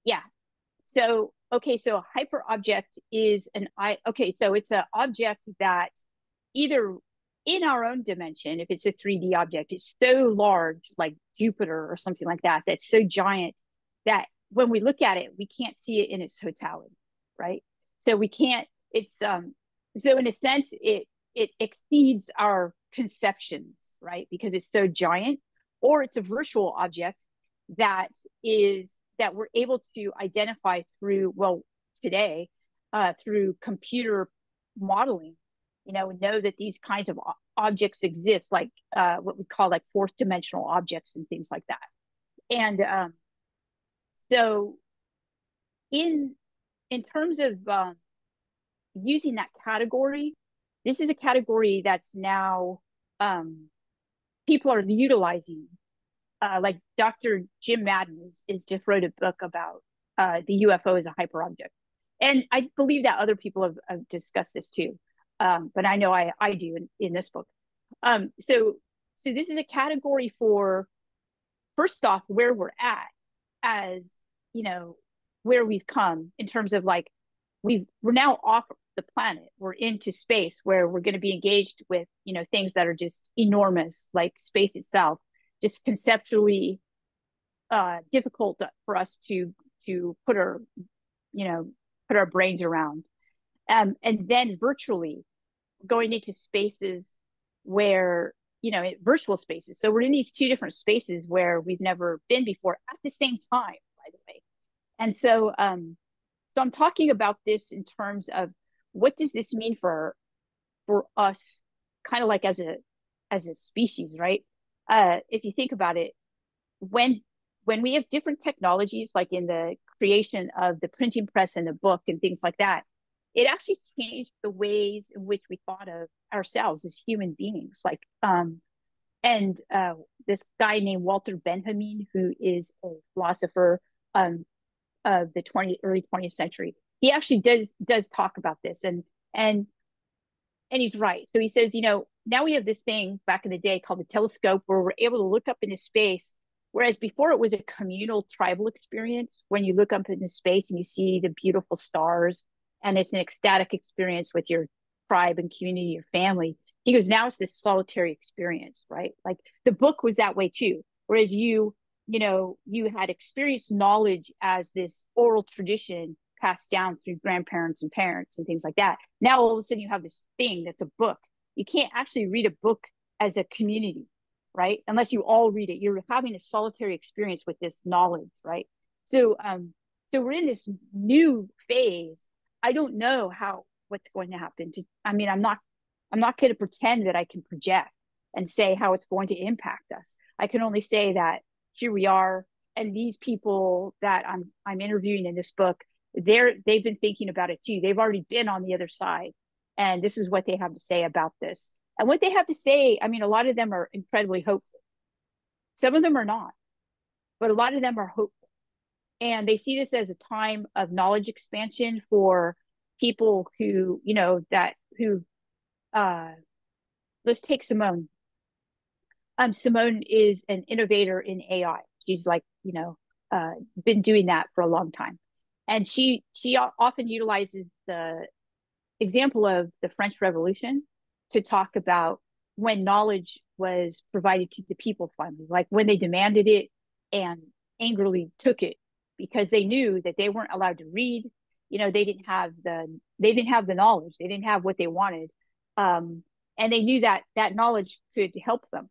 B: Yeah. So okay, so a hyper object is an I okay, so it's an object that either in our own dimension, if it's a 3D object, it's so large, like Jupiter or something like that, that's so giant that when we look at it, we can't see it in its totality, right? So we can't, it's um so in a sense it it exceeds our conceptions, right? Because it's so giant, or it's a virtual object that is that we're able to identify through well today uh, through computer modeling you know know that these kinds of objects exist like uh, what we call like fourth dimensional objects and things like that and um, so in in terms of um, using that category this is a category that's now um, people are utilizing uh, like Dr. Jim Madden is, is just wrote a book about uh, the UFO as a hyperobject. And I believe that other people have, have discussed this too. Um, but I know I, I do in, in this book. Um, so, so this is a category for, first off, where we're at as, you know, where we've come in terms of like, we've, we're now off the planet. We're into space where we're going to be engaged with, you know, things that are just enormous, like space itself just conceptually uh, difficult for us to to put our you know put our brains around um, and then virtually going into spaces where you know virtual spaces. So we're in these two different spaces where we've never been before at the same time by the way. And so um so i'm talking about this in terms of what does this mean for for us kind of like as a as a species right? Uh, if you think about it, when when we have different technologies, like in the creation of the printing press and the book and things like that, it actually changed the ways in which we thought of ourselves as human beings. Like, um, and uh, this guy named Walter Benjamin, who is a philosopher um, of the 20 early 20th century, he actually does does talk about this, and and and he's right. So he says, you know, now we have this thing back in the day called the telescope where we're able to look up into space. Whereas before it was a communal tribal experience when you look up into space and you see the beautiful stars and it's an ecstatic experience with your tribe and community, your family. He goes, now it's this solitary experience, right? Like the book was that way too. Whereas you, you know, you had experienced knowledge as this oral tradition passed down through grandparents and parents and things like that. Now all of a sudden you have this thing that's a book you can't actually read a book as a community right unless you all read it you're having a solitary experience with this knowledge right so um so we're in this new phase i don't know how what's going to happen to i mean i'm not i'm not going to pretend that i can project and say how it's going to impact us i can only say that here we are and these people that i'm i'm interviewing in this book they're they've been thinking about it too they've already been on the other side and this is what they have to say about this. And what they have to say, I mean, a lot of them are incredibly hopeful. Some of them are not, but a lot of them are hopeful. And they see this as a time of knowledge expansion for people who, you know, that who, uh, let's take Simone. Um, Simone is an innovator in AI. She's like, you know, uh, been doing that for a long time. And she she often utilizes the example of the French Revolution to talk about when knowledge was provided to the people finally, like when they demanded it and angrily took it because they knew that they weren't allowed to read. You know, they didn't have the they didn't have the knowledge. They didn't have what they wanted, um, and they knew that that knowledge could help them.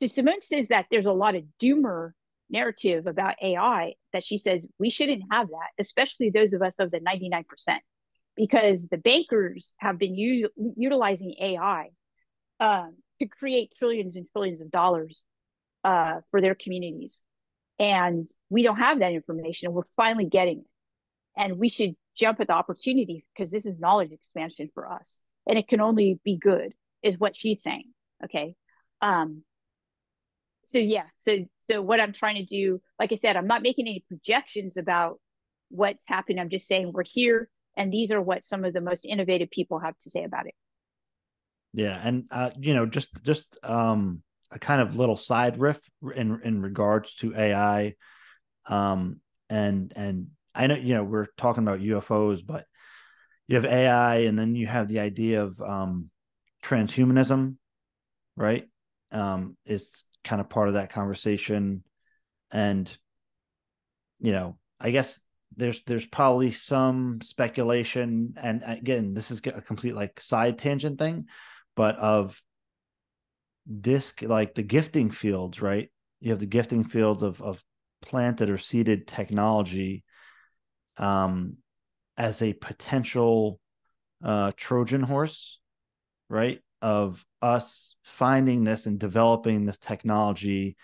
B: So Simone says that there's a lot of doomer narrative about AI that she says we shouldn't have that, especially those of us of the 99% because the bankers have been u- utilizing AI um, to create trillions and trillions of dollars uh, for their communities. And we don't have that information, and we're finally getting it. And we should jump at the opportunity because this is knowledge expansion for us, and it can only be good, is what she's saying. Okay. Um, so yeah, so so what I'm trying to do, like I said, I'm not making any projections about what's happening. I'm just saying we're here and these are what some of the most innovative people have to say about it
A: yeah and uh, you know just just um a kind of little side riff in in regards to ai um and and i know you know we're talking about ufos but you have ai and then you have the idea of um transhumanism right? Um, is kind of part of that conversation. And, you know, I guess there's there's probably some speculation, and again, this is a complete like side tangent thing, but of this like the gifting fields, right? You have the gifting fields of of planted or seeded technology um, as a potential uh, Trojan horse, right? Of us finding this and developing this technology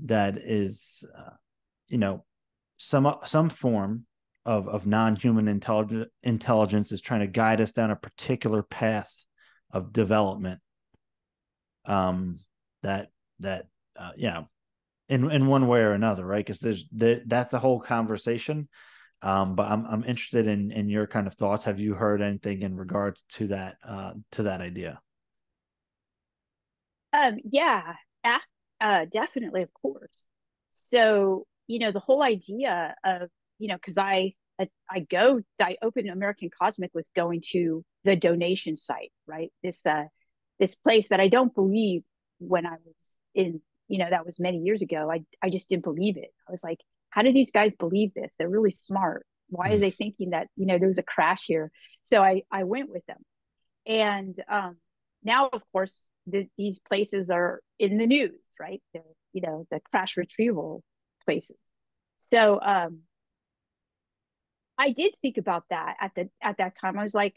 A: that is, uh, you know, some some form of of non-human intelligence intelligence is trying to guide us down a particular path of development. Um, that that uh, know, in in one way or another, right? Because there's the, that's a whole conversation. Um, but I'm I'm interested in in your kind of thoughts. Have you heard anything in regards to that uh, to that idea?
B: Um, yeah, uh, definitely, of course. So you know the whole idea of you know because I, I I go I open American Cosmic with going to the donation site, right? This uh this place that I don't believe when I was in you know that was many years ago. I I just didn't believe it. I was like, how do these guys believe this? They're really smart. Why are mm. they thinking that, you know, there was a crash here? So I, I went with them. And um, now, of course, the, these places are in the news, right? They're, you know, the crash retrieval places. So um, I did think about that at the at that time. I was like,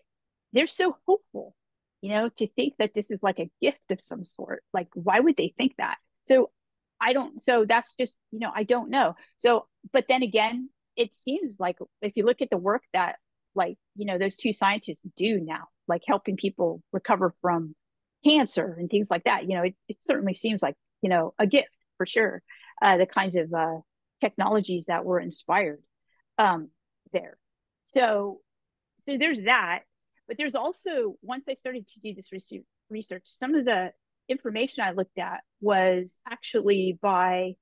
B: they're so hopeful, you know, to think that this is like a gift of some sort. Like, why would they think that? So I don't, so that's just, you know, I don't know. So, but then again, it seems like if you look at the work that, like, you know, those two scientists do now, like helping people recover from cancer and things like that, you know, it, it certainly seems like, you know, a gift for sure. Uh, the kinds of uh, technologies that were inspired um, there. So, so there's that. But there's also, once I started to do this research, some of the information I looked at was actually by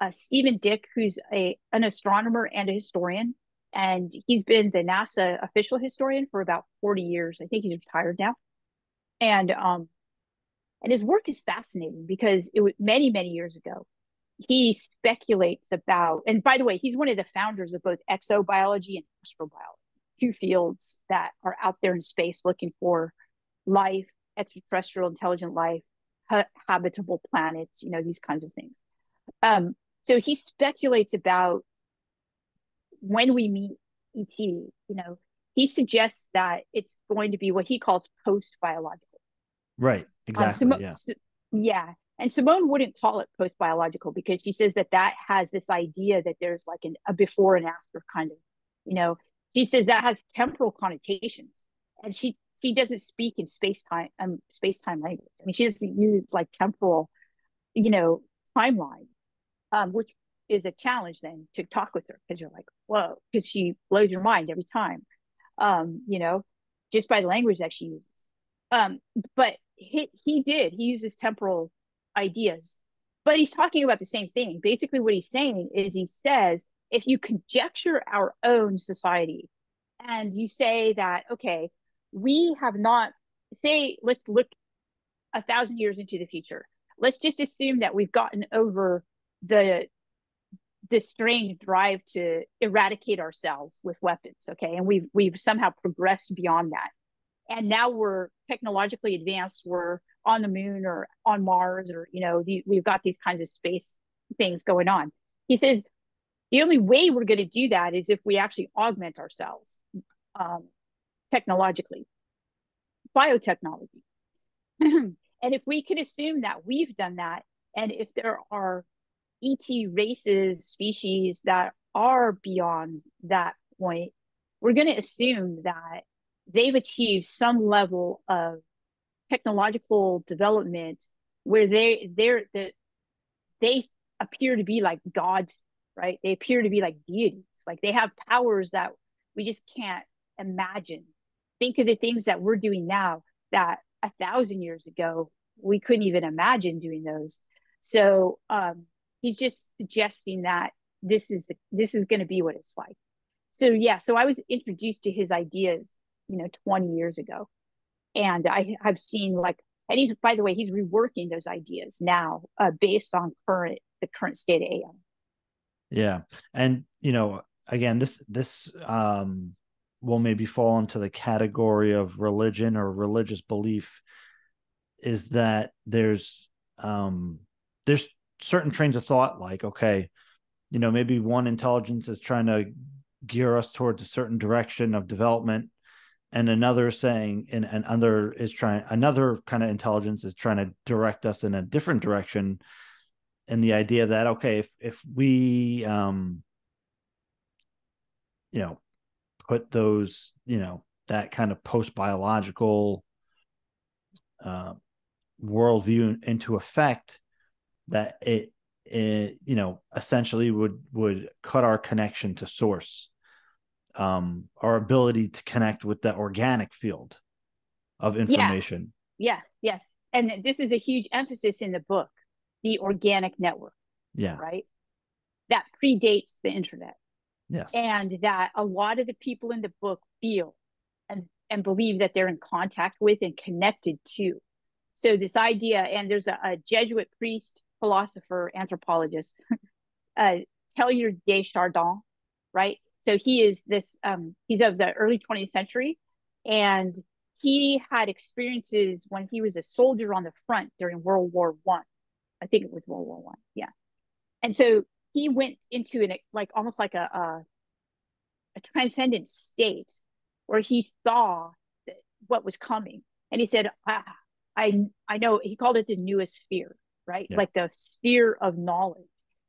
B: uh, Stephen Dick, who's a an astronomer and a historian, and he's been the NASA official historian for about forty years. I think he's retired now, and um, and his work is fascinating because it was many many years ago. He speculates about, and by the way, he's one of the founders of both exobiology and astrobiology, two fields that are out there in space looking for life, extraterrestrial intelligent life, ha- habitable planets, you know, these kinds of things. Um, so he speculates about when we meet ET, you know, he suggests that it's going to be what he calls post biological.
A: Right. Exactly. Um, yeah.
B: yeah. And Simone wouldn't call it post biological because she says that that has this idea that there's like an, a before and after kind of, you know, she says that has temporal connotations. And she she doesn't speak in space time um space time language. I mean, she doesn't use like temporal, you know, timeline, um, which is a challenge then to talk with her because you're like, whoa, because she blows your mind every time, um, you know, just by the language that she uses. Um, but he he did he uses temporal ideas, but he's talking about the same thing. Basically, what he's saying is he says if you conjecture our own society and you say that okay we have not say let's look a thousand years into the future. Let's just assume that we've gotten over the the strange drive to eradicate ourselves with weapons okay? And we've we've somehow progressed beyond that. And now we're technologically advanced. We're on the moon or on mars or you know the, we've got these kinds of space things going on. He says the only way we're going to do that is if we actually augment ourselves um, technologically, biotechnology. and if we can assume that we've done that, and if there are ET races, species that are beyond that point, we're going to assume that they've achieved some level of technological development where they they're the they appear to be like gods right they appear to be like deities like they have powers that we just can't imagine. Think of the things that we're doing now that a thousand years ago we couldn't even imagine doing those. So um, he's just suggesting that this is the, this is going to be what it's like. So yeah, so I was introduced to his ideas, you know, 20 years ago, and I have seen like and he's by the way he's reworking those ideas now uh, based on current the current state of AI.
A: Yeah, and you know, again, this this um will maybe fall into the category of religion or religious belief is that there's um there's certain trains of thought like okay you know maybe one intelligence is trying to gear us towards a certain direction of development and another saying and another is trying another kind of intelligence is trying to direct us in a different direction and the idea that okay if if we um you know put those you know that kind of post biological uh, worldview into effect that it, it you know essentially would would cut our connection to source um our ability to connect with the organic field of information.
B: Yeah. yeah yes. And this is a huge emphasis in the book the organic network
A: yeah.
B: right? That predates the internet.
A: Yes.
B: And that a lot of the people in the book feel and and believe that they're in contact with and connected to. So this idea, and there's a, a Jesuit priest, philosopher, anthropologist, uh, Teilhard de Chardin, right? So he is this, um, he's of the early 20th century, and he had experiences when he was a soldier on the front during World War One. I. Think it was World War One, yeah. And so he went into an like almost like a, a, a transcendent state where he saw what was coming, and he said, "Ah, I I know he called it the noosphere, right? Yeah. Like the sphere of knowledge.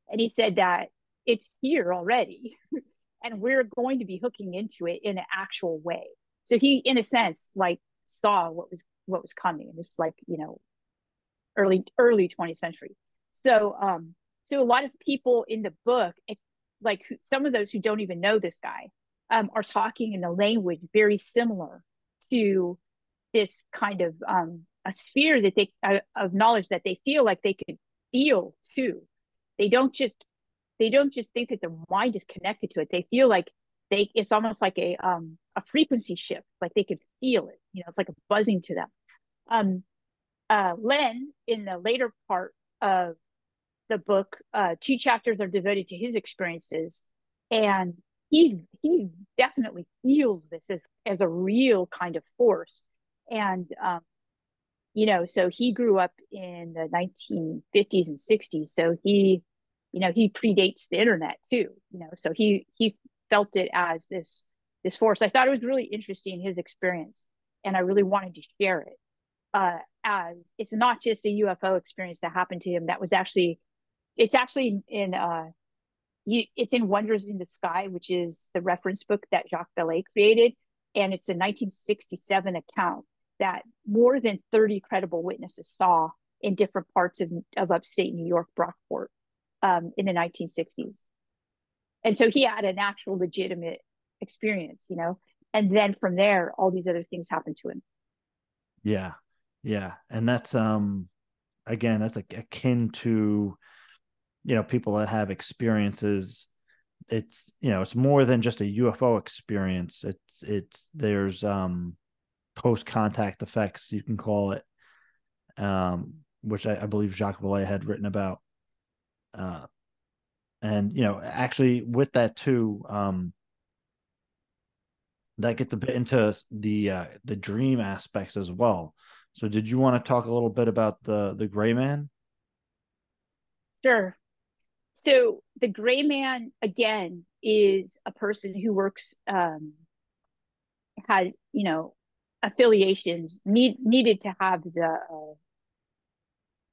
B: And he said that it's here already. and we're going to be hooking into it in an actual way. So he, in a sense, like saw what was what was coming. and It's like, you know, early early 20th century. So um so a lot of people in the book, like some of those who don't even know this guy, um, are talking in a language very similar to this kind of um, a sphere that they uh, of knowledge that they feel like they could feel too. They don't just they don't just think that their mind is connected to it. They feel like they it's almost like a um a frequency shift, like they could feel it. You know, it's like a buzzing to them. Um, uh, Len in the later part of the book, uh, two chapters are devoted to his experiences, and he he definitely feels this as, as a real kind of force. And um, you know, so he grew up in the 1950s and 60s. So he, you know, he predates the internet too, you know, so he, he felt it as this, this force. I thought it was really interesting, his experience, and I really wanted to share it. Uh, as it's not just a UFO experience that happened to him. That was actually, it's actually in, uh, you, it's in Wonders in the Sky, which is the reference book that Jacques Vallée created, and it's a 1967 account that more than 30 credible witnesses saw in different parts of, of upstate New York, Brockport, um, in the 1960s. And so he had an actual legitimate experience, you know, and then from there, all these other things happened to him.
A: Yeah. Yeah. And that's, um, again, that's like akin to, you know, people that have experiences. It's, you know, it's more than just a UFO experience. It's, it's, there's, um, post contact effects, you can call it, um, which I, I, believe Jacques Vallée had written about. Uh, and you know, actually, with that too, um, that gets a bit into the uh, the dream aspects as well. So, did you want to talk a little bit about the the gray man?
B: Sure. So, the gray man again is a person who works um, had you know affiliations need needed to have the uh,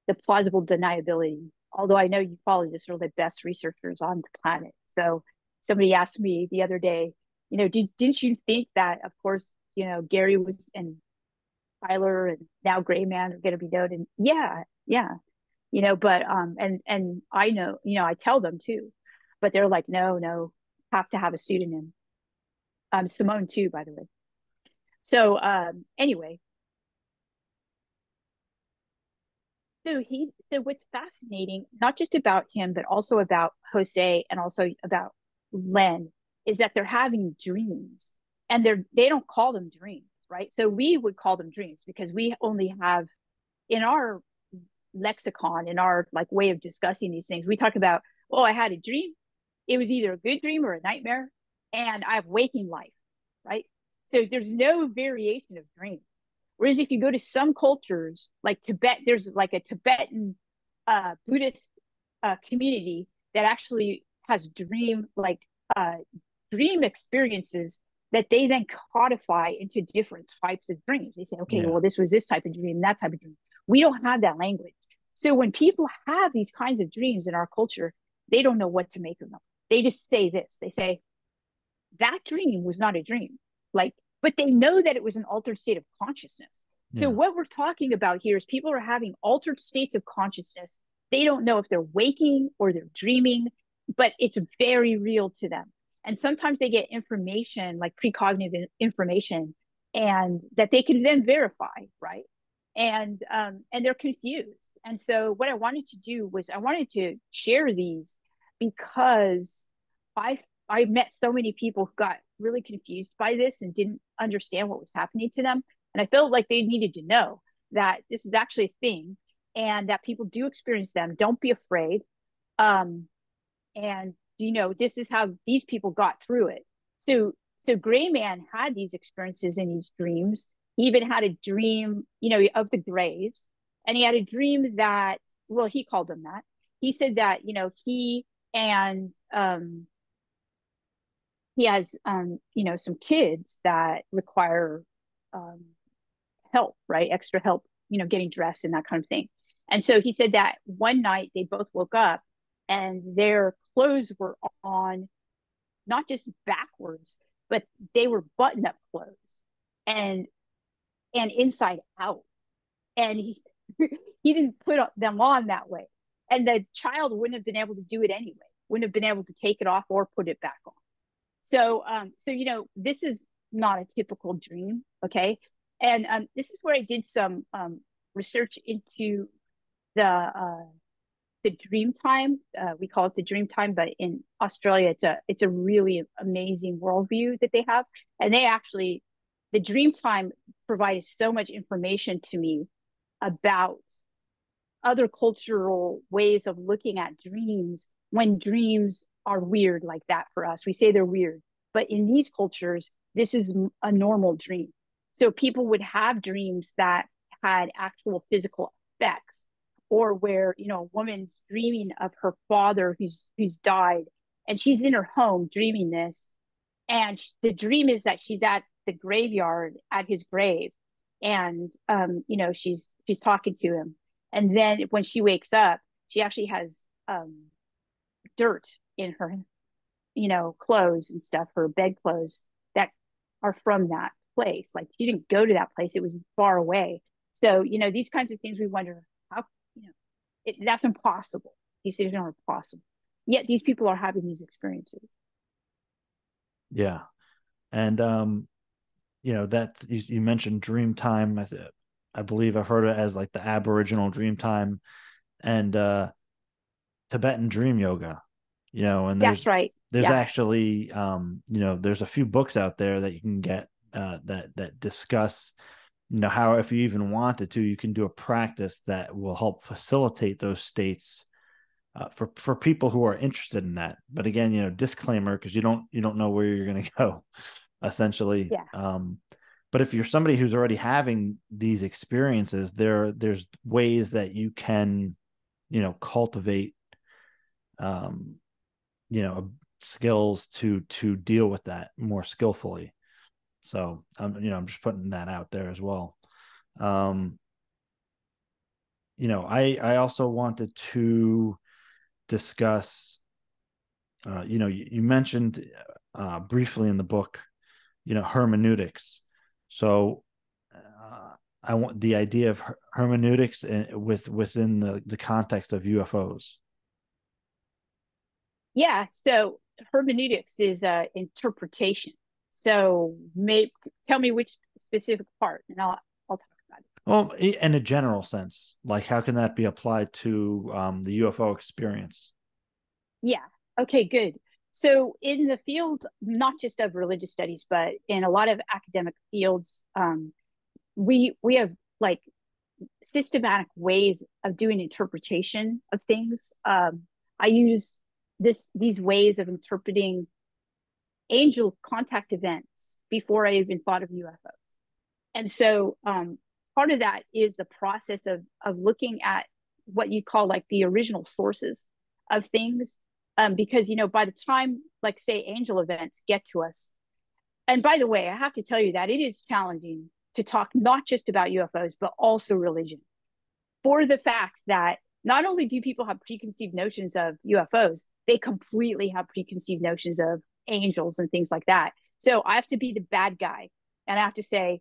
B: the plausible deniability. Although I know ufologists are the best researchers on the planet. So somebody asked me the other day, you know, did, didn't you think that, of course, you know, Gary was and Tyler and now Gray Man are going to be known? And yeah, yeah, you know, but um, and and I know, you know, I tell them too, but they're like, no, no, have to have a pseudonym. Um, Simone too, by the way. So um, anyway, so he so what's fascinating, not just about him, but also about Jose and also about Len, is that they're having dreams, and they're they don't call them dreams, right? So we would call them dreams because we only have in our lexicon, in our like way of discussing these things, we talk about, oh, I had a dream. It was either a good dream or a nightmare, and I have waking life, right? So there's no variation of dreams. Whereas if you go to some cultures like Tibet, there's like a Tibetan uh, Buddhist uh, community that actually has dream like uh, dream experiences that they then codify into different types of dreams. They say, okay, yeah. well, this was this type of dream, that type of dream. We don't have that language. So when people have these kinds of dreams in our culture, they don't know what to make of them. They just say this. They say, that dream was not a dream. Like but they know that it was an altered state of consciousness. Yeah. So what we're talking about here is people are having altered states of consciousness. They don't know if they're waking or they're dreaming, but it's very real to them. And sometimes they get information like precognitive information and that they can then verify, right? And um, and they're confused. And so what I wanted to do was I wanted to share these because I I met so many people who got really confused by this and didn't understand what was happening to them. And I felt like they needed to know that this is actually a thing and that people do experience them. Don't be afraid. Um, and you know, this is how these people got through it. So, so Gray Man had these experiences in his dreams. He even had a dream, you know, of the Grays, and he had a dream that, well, he called them that. He said that, you know, he and um, he has um, you know some kids that require um, help right extra help you know getting dressed and that kind of thing and so he said that one night they both woke up and their clothes were on not just backwards but they were button up clothes and and inside out. And he he didn't put them on that way. And the child wouldn't have been able to do it anyway wouldn't have been able to take it off or put it back on. So, um, so you know, this is not a typical dream, okay? And um, this is where I did some um, research into the uh, the dream time. Uh, we call it the dream time, but in Australia, it's a it's a really amazing worldview that they have, and they actually the dream time provided so much information to me about other cultural ways of looking at dreams when dreams are weird like that for us. We say they're weird, but in these cultures, this is a normal dream. So people would have dreams that had actual physical effects, or where you know a woman's dreaming of her father who's who's died, and she's in her home dreaming this, and the dream is that she's at the graveyard at his grave, and um, you know she's she's talking to him, and then when she wakes up, she actually has um, dirt in her, you know, clothes and stuff, her bed clothes that are from that place. Like she didn't go to that place; it was far away. So, you know, these kinds of things we wonder how, it, that's impossible. These things are impossible. Yet these people are having these experiences.
A: Yeah, and um, you know, that's you, you mentioned dream time. I th- I believe I've heard it as like the Aboriginal dream time, and uh, Tibetan dream yoga you know and
B: that's right
A: there's yeah. actually um you know there's a few books out there that you can get uh that that discuss you know how if you even wanted to you can do a practice that will help facilitate those states uh, for for people who are interested in that. But again you know disclaimer because you don't you don't know where you're going to go essentially.
B: Yeah.
A: um but if you're somebody who's already having these experiences there there's ways that you can you know cultivate um you know skills to to deal with that more skillfully so i'm you know i'm just putting that out there as well um you know i i also wanted to discuss uh you know you, you mentioned uh briefly in the book you know hermeneutics so uh, i want the idea of her- hermeneutics in, with within the the context of ufos
B: yeah. So hermeneutics is uh, interpretation. So, may tell me which specific part, and I'll I'll talk about it.
A: Well, in a general sense, like how can that be applied to um, the UFO experience?
B: Yeah. Okay. Good. So, in the field, not just of religious studies, but in a lot of academic fields, um, we we have like systematic ways of doing interpretation of things. Um, I use this these ways of interpreting angel contact events before I even thought of UFOs. And so um, part of that is the process of of looking at what you call like the original sources of things. Um, because you know, by the time like say angel events get to us, and by the way, I have to tell you that it is challenging to talk not just about UFOs, but also religion. For the fact that not only do people have preconceived notions of UFOs, they completely have preconceived notions of angels and things like that. So I have to be the bad guy. And I have to say,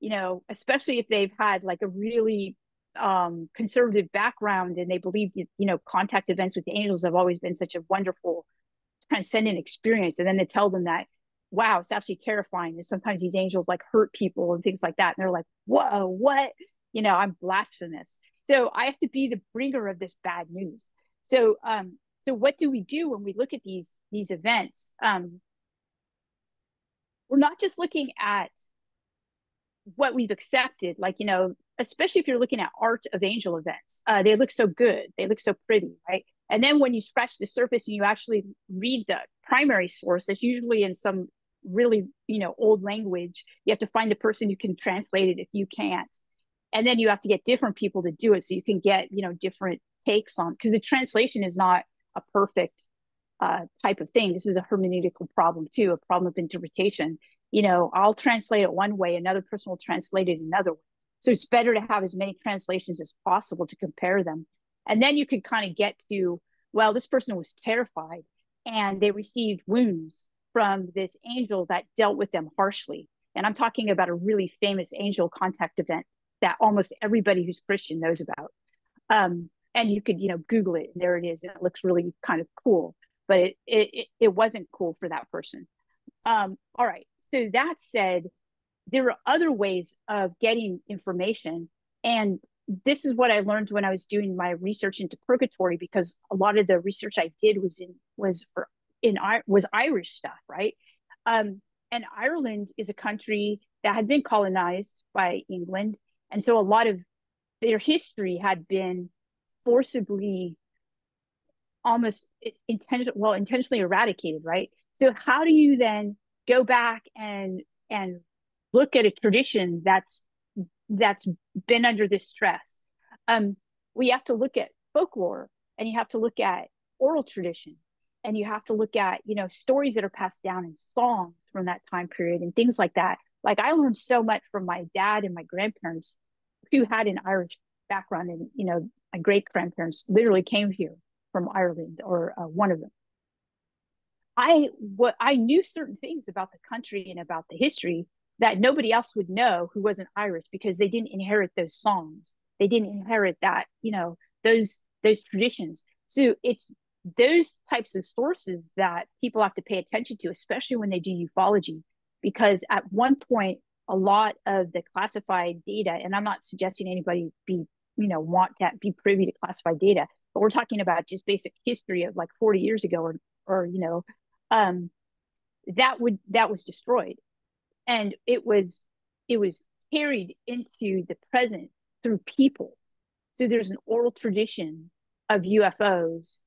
B: you know, especially if they've had like a really um, conservative background and they believe that, you know, contact events with the angels have always been such a wonderful transcendent experience. And then they tell them that, wow, it's actually terrifying. And sometimes these angels like hurt people and things like that. And they're like, whoa, what? You know, I'm blasphemous. So I have to be the bringer of this bad news. So um, so what do we do when we look at these these events? Um, we're not just looking at what we've accepted, like you know, especially if you're looking at art of angel events. Uh, they look so good, they look so pretty, right? And then when you scratch the surface and you actually read the primary source, that's usually in some really you know old language. You have to find a person who can translate it if you can't, and then you have to get different people to do it so you can get you know different takes on because the translation is not a perfect uh, type of thing. This is a hermeneutical problem too, a problem of interpretation. You know, I'll translate it one way, another person will translate it another way. So it's better to have as many translations as possible to compare them. And then you can kind of get to, well, this person was terrified and they received wounds from this angel that dealt with them harshly. And I'm talking about a really famous angel contact event that almost everybody who's Christian knows about. Um, and you could you know google it and there it is and it looks really kind of cool but it it, it wasn't cool for that person. Um all right so that said there are other ways of getting information and this is what i learned when i was doing my research into purgatory because a lot of the research i did was in was for in was irish stuff right? Um and ireland is a country that had been colonized by england and so a lot of their history had been forcibly almost intentional well intentionally eradicated right? So how do you then go back and and look at a tradition that's that's been under this stress? Um we have to look at folklore and you have to look at oral tradition and you have to look at you know stories that are passed down in songs from that time period and things like that. Like i learned so much from my dad and my grandparents who had an irish background and you know my great grandparents literally came here from Ireland or uh, one of them. I what I knew certain things about the country and about the history that nobody else would know who wasn't Irish because they didn't inherit those songs. They didn't inherit that, you know, those those traditions. So it's those types of sources that people have to pay attention to, especially when they do ufology, because at one point a lot of the classified data, and I'm not suggesting anybody be you know want to be privy to classified data. But we're talking about just basic history of like 40 years ago or or you know um that would that was destroyed. And it was it was carried into the present through people. So there's an oral tradition of ufos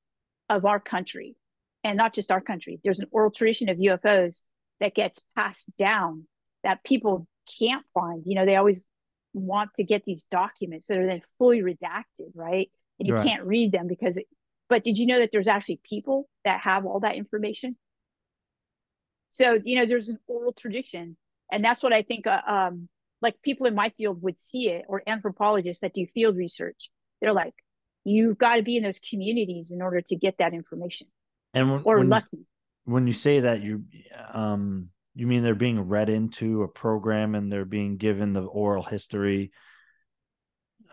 B: of our country and not just our country there's an oral tradition of ufos that gets passed down that people can't find. You know they always want to get these documents that are then fully redacted, right? And you right. can't read them because it, but did you know that there's actually people that have all that information? So, you know, there's an oral tradition. And that's what I think, uh, um, like people in my field would see it, or anthropologists that do field research. They're like, you've got to be in those communities in order to get that information.
A: And when,
B: or
A: when
B: lucky.
A: You, when you say that, you, um, you mean they're being read into a program and they're being given the oral history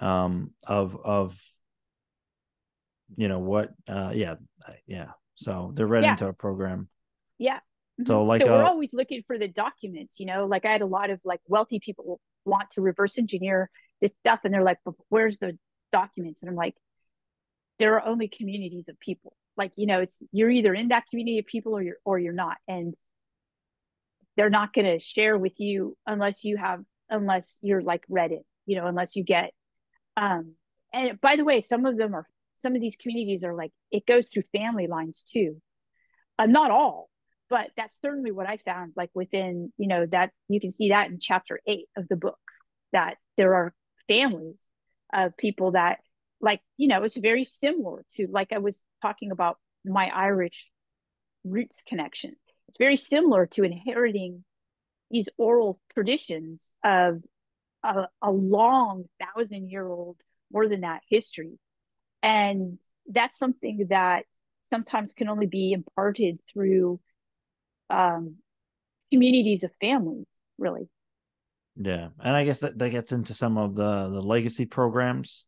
A: um, of of you know what? Uh, yeah, yeah. So they're read yeah. into a program.
B: Yeah.
A: So like
B: so we're uh, always looking for the documents. You know, like I had a lot of like wealthy people want to reverse engineer this stuff, and they're like, "Where's the documents?" And I'm like, "There are only communities of people. Like you know, it's you're either in that community of people or you're or you're not." And they're not going to share with you unless you have unless you're like reddit you know unless you get Um, and by the way, some of them are some of these communities are like it goes through family lines too. Uh, not all, but that's certainly what I found. Like within, you know, that you can see that in chapter eight of the book that there are families of people that, like, you know, it's very similar to like I was talking about my Irish roots connection. It's very similar to inheriting these oral traditions of a, a long thousand year old, more than that history. And that's something that sometimes can only be imparted through um, communities of families, really.
A: Yeah, and I guess that, that gets into some of the the legacy programs.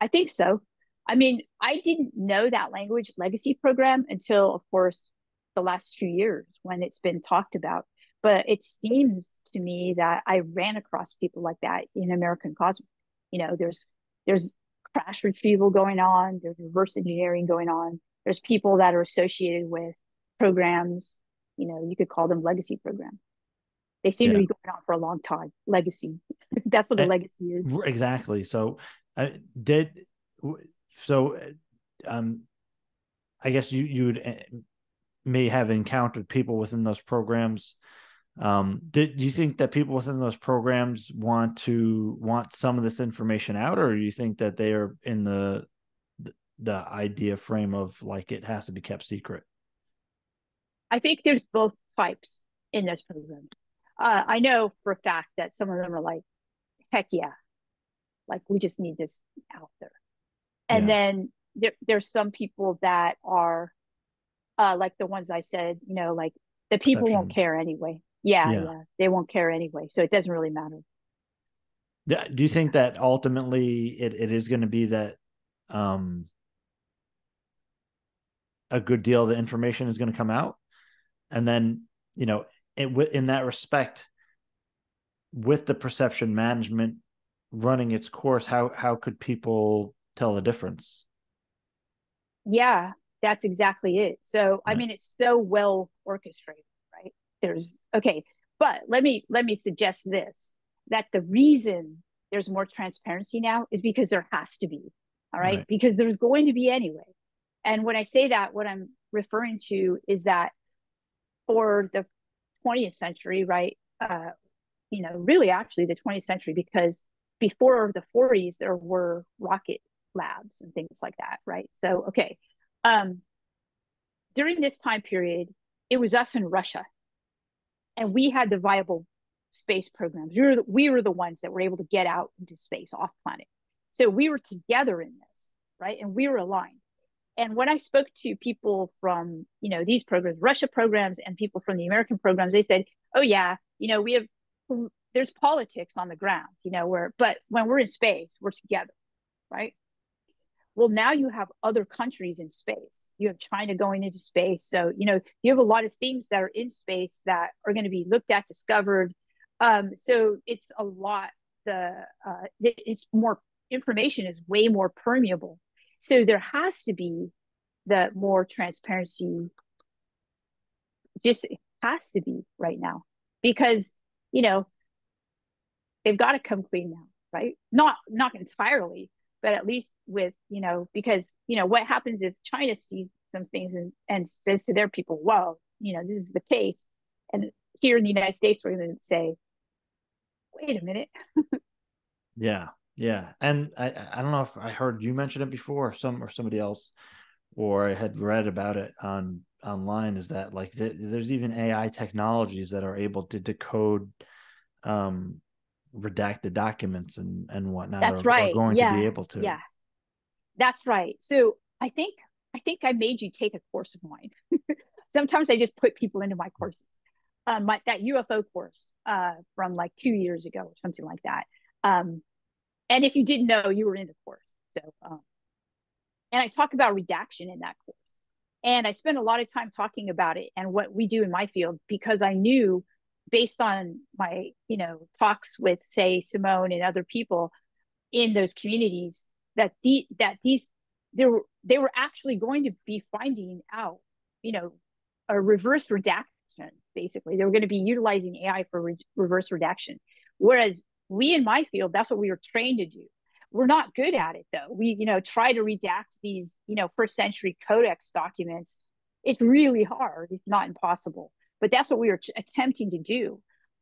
B: I think so. I mean, I didn't know that language legacy program until, of course, the last two years when it's been talked about. But it seems to me that I ran across people like that in American Cosmic. You know, there's there's crash retrieval going on, there's reverse engineering going on, there's people that are associated with programs, you know, you could call them legacy programs. They seem yeah. to be going on for a long time. Legacy. That's what a legacy is.
A: Exactly. So I uh, did so um I guess you you would uh, may have encountered people within those programs. Um did do you think that people within those programs want to want some of this information out or do you think that they are in the the idea frame of like it has to be kept secret?
B: I think there's both types in those programs. Uh, i know for a fact that some of them are like heck yeah. Like we just need this out there and yeah. then there, there's some people that are uh, like the ones i said you know like the people won't care anyway yeah, yeah, yeah, they won't care anyway. So it doesn't really matter.
A: Do you think that ultimately it, it is going to be that um, a good deal of the information is going to come out? And then, you know, it, in that respect, with the perception management running its course, how how could people tell the difference?
B: Yeah, that's exactly it. So, right. I mean, it's so well orchestrated right? there's okay but let me let me suggest this that the reason there's more transparency now is because there has to be all right, right. because there's going to be anyway and when i say that what i'm referring to is that for the 20th century right uh you know really actually the 20th century because before the 40s there were rocket labs and things like that right so okay um during this time period it was us and russia and we had the viable space programs. We were the, we were the ones that were able to get out into space off planet. So we were together in this, right? And we were aligned. And when I spoke to people from, you know, these programs, Russia programs and people from the American programs, they said, "Oh yeah, you know, we have there's politics on the ground, you know, where but when we're in space, we're together, right? Well now you have other countries in space. You have china going into space. So you know you have a lot of things that are in space that are going to be looked at discovered. Um, so it's a lot the uh, it's more information is way more permeable. So there has to be the more transparency. Just has to be right now because you know they've got to come clean now right? Not not entirely but at least with you know because you know what happens if china sees some things and, and says to their people well you know this is the case. And here in the united states we're going to say wait a minute.
A: Yeah yeah. And i i don't know if i heard you mention it before or some or somebody else or i had read about it on online is that like th- there's even ai technologies that are able to decode um redacted documents and and whatnot
B: that's are, right.
A: are going
B: yeah.
A: to be able to.
B: Yeah. That's right. So i think i think i made you take a course of mine. Sometimes i just put people into my courses. Um my that ufo course uh from like two years ago or something like that. Um and if you didn't know you were in the course. So um and i talk about redaction in that course. And i spent a lot of time talking about it and what we do in my field because i knew based on my you know talks with say simone and other people in those communities that the that these they were they were actually going to be finding out you know a reverse redaction basically they were going to be utilizing ai for re- reverse redaction whereas we in my field, that's what we were trained to do. We're not good at it though. We, you know, try to redact these, you know, first century codex documents. It's really hard, if not impossible. But that's what we were attempting to do.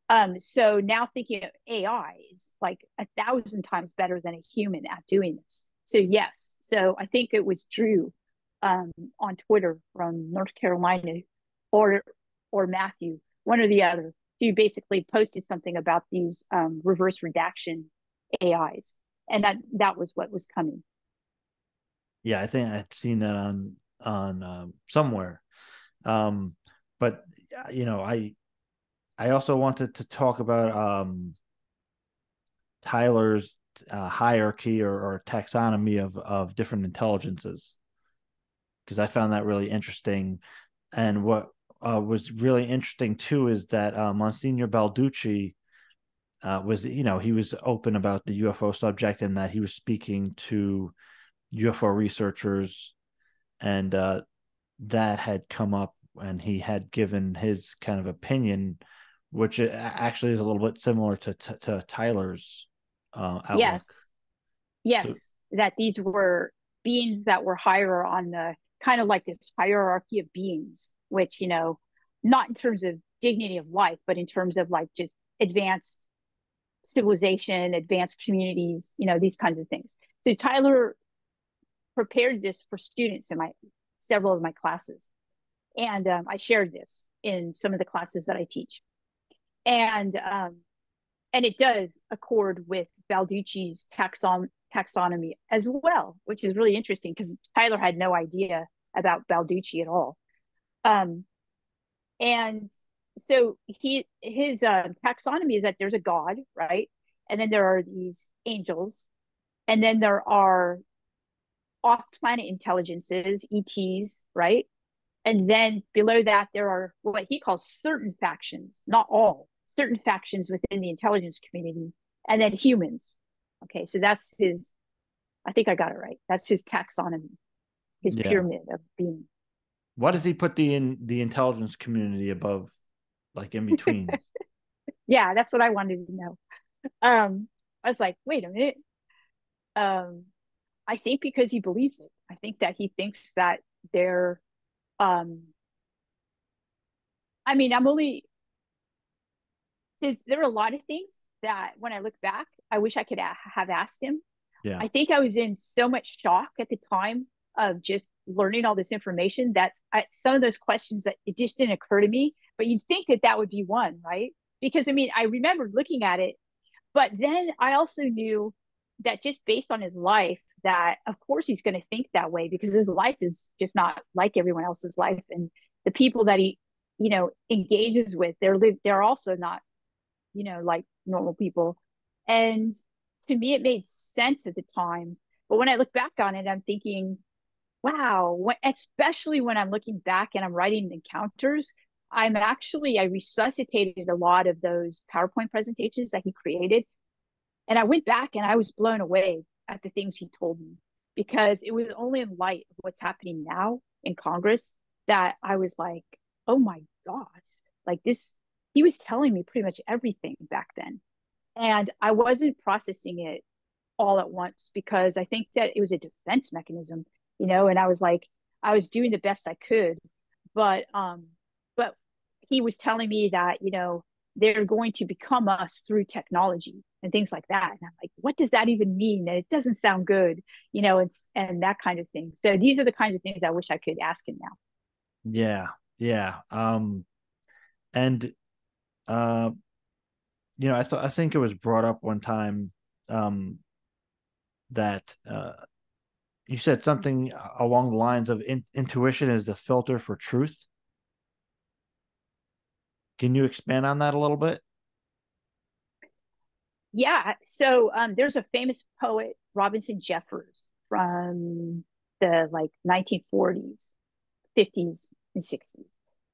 B: Um, so now thinking of AI is like a thousand times better than a human at doing this. So yes, so I think it was Drew um, on Twitter from North Carolina, or or Matthew, one or the other, who basically posted something about these um, reverse redaction AIs, and that that was what was coming.
A: Yeah, I think I'd seen that on on um, somewhere, um, but you know, I I also wanted to talk about um, Tyler's uh, hierarchy or, or, taxonomy of of different intelligences because I found that really interesting. And what uh, was really interesting too is that uh, Monsignor Balducci uh, was, you know, he was open about the UFO subject and that he was speaking to UFO researchers, and uh, that had come up, and he had given his kind of opinion, which actually is a little bit similar to to, to Tyler's uh, outlook.
B: Yes, yes, so, that these were beings that were higher on the kind of like this hierarchy of beings which you know not in terms of dignity of life but in terms of like just advanced civilization advanced communities you know these kinds of things. So tyler prepared this for students in my several of my classes and um, i shared this in some of the classes that i teach and um, and it does accord with balducci's taxon taxonomy as well, which is really interesting because Tyler had no idea about Balducci at all. Um, and so he his uh, taxonomy is that there's a god, right? And then there are these angels, and then there are off-planet intelligences, ETs, right? And then below that, there are what he calls certain factions, not all, certain factions within the intelligence community, and then humans. Okay, so that's his. I think I got it right. That's his taxonomy his yeah. pyramid of being.
A: Why does he put the in the intelligence community above, like in between?
B: yeah, that's what I wanted to know. Um, I was like, wait a minute. Um, I think because he believes it. I think that he thinks that they're. Um, I mean, I'm only. Since there are a lot of things that when I look back, I wish I could a- have asked him. Yeah. I think I was in so much shock at the time of just learning all this information that I, some of those questions that it just didn't occur to me but you'd think that that would be one right because i mean i remembered looking at it but then i also knew that just based on his life that of course he's going to think that way because his life is just not like everyone else's life. And the people that he you know engages with they're live they're also not you know like normal people. And to me it made sense at the time. But when i look back on it i'm thinking wow, when, especially when I'm looking back and I'm writing encounters, I'm actually, I resuscitated a lot of those PowerPoint presentations that he created. And I went back and I was blown away at the things he told me because it was only in light of what's happening now in Congress that I was like, oh my God, like this, he was telling me pretty much everything back then. And I wasn't processing it all at once because I think that it was a defense mechanism you know, and I was like, I was doing the best I could, but um, but he was telling me that you know they're going to become us through technology and things like that. And I'm like, what does that even mean? And it doesn't sound good, you know, and and that kind of thing. So these are the kinds of things I wish I could ask him now.
A: Yeah, yeah. Um, and uh, you know, I thought I think it was brought up one time um that uh you said something along the lines of in, intuition is the filter for truth. Can you expand on that a little bit?
B: Yeah. So um, there's a famous poet, Robinson Jeffers, from the like 1940s, 50s, and 60s.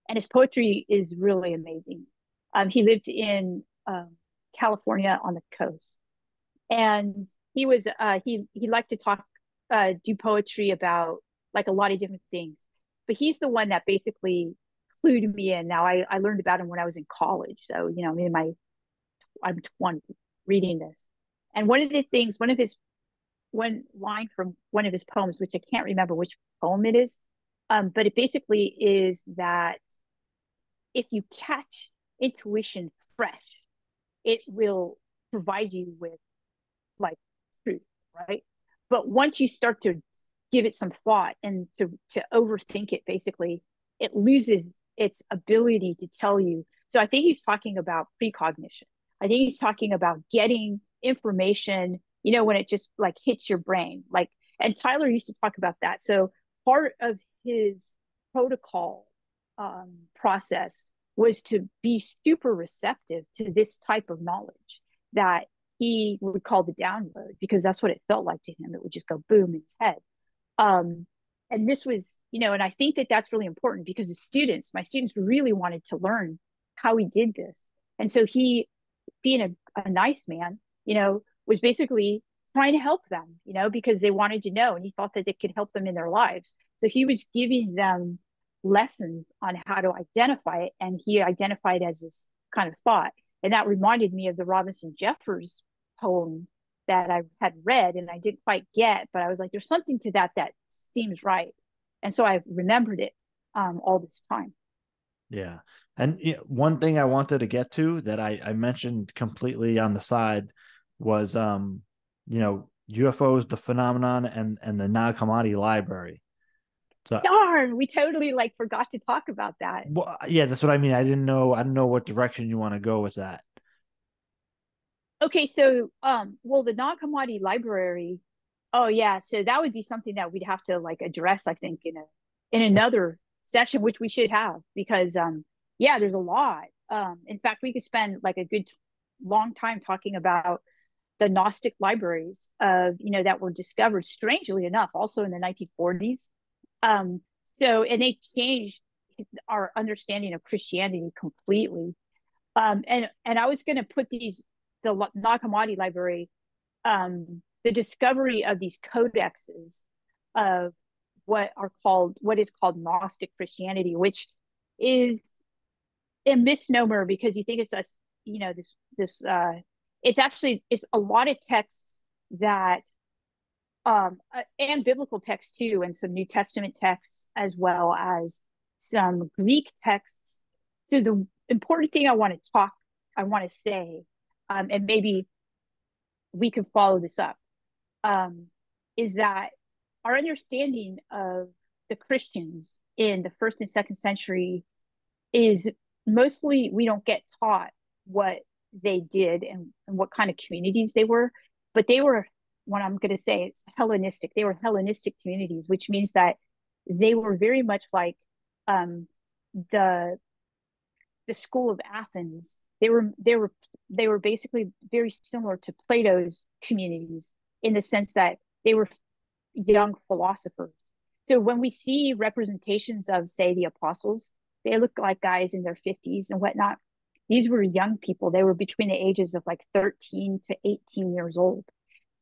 B: And his poetry is really amazing. Um, he lived in um, California on the coast. And he was uh, he he liked to talk uh, do poetry about like a lot of different things. But he's the one that basically clued me in. Now I, I learned about him when I was in college. So, you know, I'm in my, I'm 20. reading this. And one of the things, one of his one line from one of his poems, which I can't remember which poem it is, um, but it basically is that if you catch intuition fresh, it will provide you with like truth, right? But once you start to give it some thought and to to overthink it, basically, it loses its ability to tell you. So I think he's talking about precognition. I think he's talking about getting information, you know, when it just like hits your brain. Like, and Tyler used to talk about that. So part of his protocol um, process was to be super receptive to this type of knowledge that he would call the download because that's what it felt like to him. It would just go boom in his head. Um, and this was, you know, and I think that that's really important because the students, my students really wanted to learn how he did this. And so he, being a, a nice man, you know, was basically trying to help them, you know, because they wanted to know and he thought that it could help them in their lives. So he was giving them lessons on how to identify it. And he identified as this kind of thought. And that reminded me of the Robinson Jeffers poem that I had read and I didn't quite get, but I was like, there's something to that that seems right. And so I remembered it um, all this time.
A: Yeah. And one thing I wanted to get to that I, I mentioned completely on the side was, um, you know, UFOs, the phenomenon, and and the Nag Hammadi library.
B: So darn, we totally like forgot to talk about that.
A: Well, yeah, that's what I mean. I didn't know. I don't know what direction you want to go with that.
B: Okay, so um, well, the Nag Hammadi library. Oh yeah, so that would be something that we'd have to like address. I think in a in another session, which we should have because um, yeah, there's a lot. Um, in fact, we could spend like a good long time talking about the Gnostic libraries of you know that were discovered strangely enough also in the 1940s. Um, so and they changed our understanding of Christianity completely. Um, and and I was going to put these the Nag Hammadi library, um, the discovery of these codexes of what are called what is called Gnostic Christianity, which is a misnomer because you think it's a you know this this uh it's actually it's a lot of texts that um uh, and biblical texts too and some new testament texts as well as some greek texts. So the important thing i want to talk i want to say um, and maybe we can follow this up um, is that our understanding of the christians in the first and second century is mostly we don't get taught what they did and, and what kind of communities they were but they were what i'm going to say it's hellenistic. They were hellenistic communities which means that they were very much like um, the the school of athens they were they were they were basically very similar to plato's communities in the sense that they were young philosophers so when we see representations of say the apostles they look like guys in their 50s and whatnot. These were young people. They were between the ages of like 13 to 18 years old.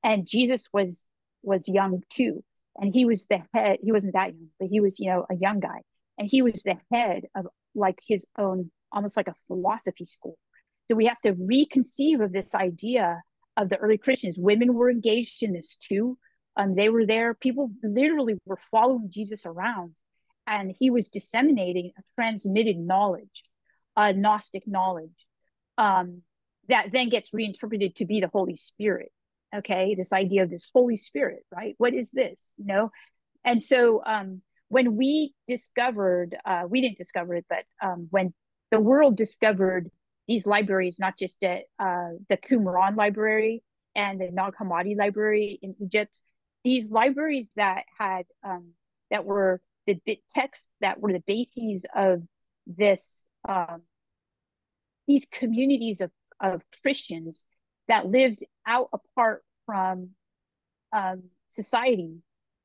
B: And Jesus was was young too. And he was the head, he wasn't that young, but he was, you know, a young guy. And he was the head of like his own, almost like a philosophy school. So we have to reconceive of this idea of the early Christians. Women were engaged in this too. Um, they were there. People literally were following Jesus around and he was disseminating a transmitted knowledge, a Gnostic knowledge, um, that then gets reinterpreted to be the Holy Spirit. Okay, this idea of this Holy Spirit, right? What is this? You know, and so um, when we discovered, uh, we didn't discover it, but um, when the world discovered these libraries, not just at uh, the Qumran Library and the Nag Hammadi Library in Egypt, these libraries that had um, that were the, texts that were the bases of this um, these communities of, of Christians that lived out apart from um, society.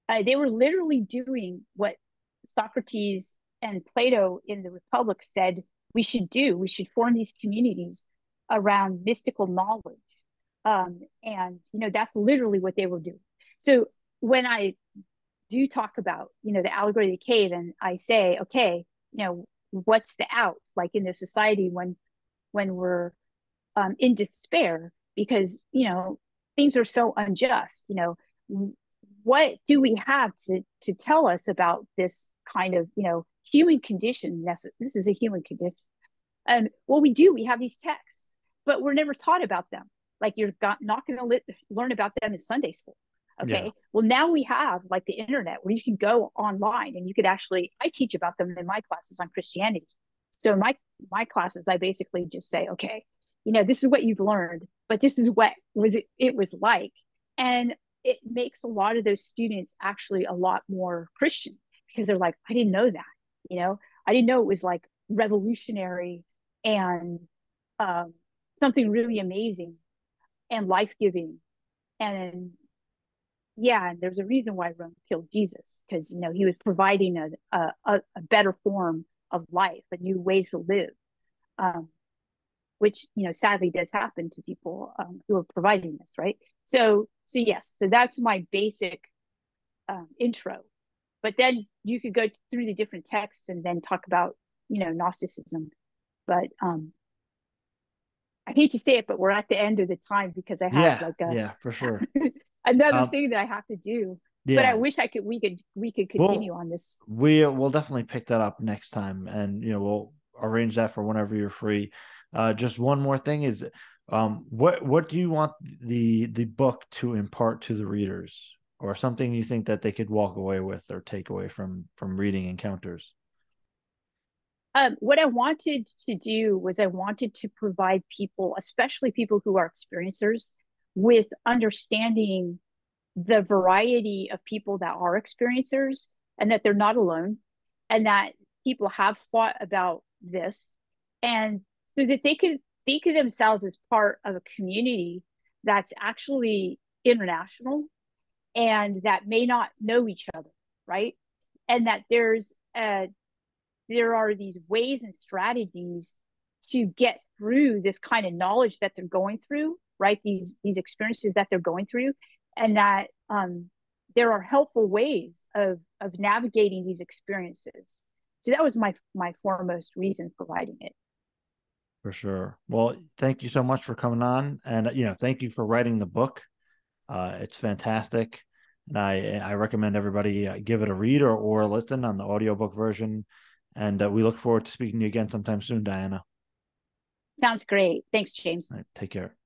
B: Uh, they were literally doing what Socrates and Plato in the Republic said we should do. We should form these communities around mystical knowledge. Um, and, you know, that's literally what they were doing. So when I do talk about, you know, the allegory of the cave, and I say, okay, you know, what's the out? Like in the society when when we're um, in despair, because you know things are so unjust you know what do we have to to tell us about this kind of you know human condition this is a human condition. And what we do we have these texts but we're never taught about them. Like you're got, not going to learn about them in sunday school okay? Yeah. well now we have like the internet where you can go online and you could actually i teach about them in my classes on christianity. So my my classes i basically just say okay you know this is what you've learned but this is what was it, it was like. And it makes a lot of those students actually a lot more christian because they're like i didn't know that you know? I didn't know it was like revolutionary and um, something really amazing and life-giving. And yeah and there's a reason why rome killed jesus because you know he was providing a, a, a better form of life a new way to live um, which you know sadly does happen to people um, who are providing this right? So so yes so that's my basic um, intro but then you could go through the different texts and then talk about you know gnosticism. But um i hate to say it but we're at the end of the time because i have
A: yeah,
B: like
A: a yeah for sure.
B: another um, thing that i have to do. Yeah. but i wish i could we could we could continue on this.
A: we will definitely pick that up next time and you know we'll arrange that for whenever you're free. Uh, just one more thing is, um, what what do you want the the book to impart to the readers, or something you think that they could walk away with or take away from from reading encounters?
B: Um, what I wanted to do was I wanted to provide people, especially people who are experiencers, with understanding the variety of people that are experiencers and that they're not alone and that people have thought about this and so that they could think of themselves as part of a community that's actually international and that may not know each other right? And that there's a there are these ways and strategies to get through this kind of knowledge that they're going through right? These these experiences that they're going through and that um, there are helpful ways of of navigating these experiences. So that was my my foremost reason for writing it.
A: For sure. Well, thank you so much for coming on, and you know, thank you for writing the book. Uh, it's fantastic, and I I recommend everybody uh, give it a read or or listen on the audiobook version. And uh, we look forward to speaking to you again sometime soon, Diana.
B: Sounds great. Thanks, James.
A: Right, take care.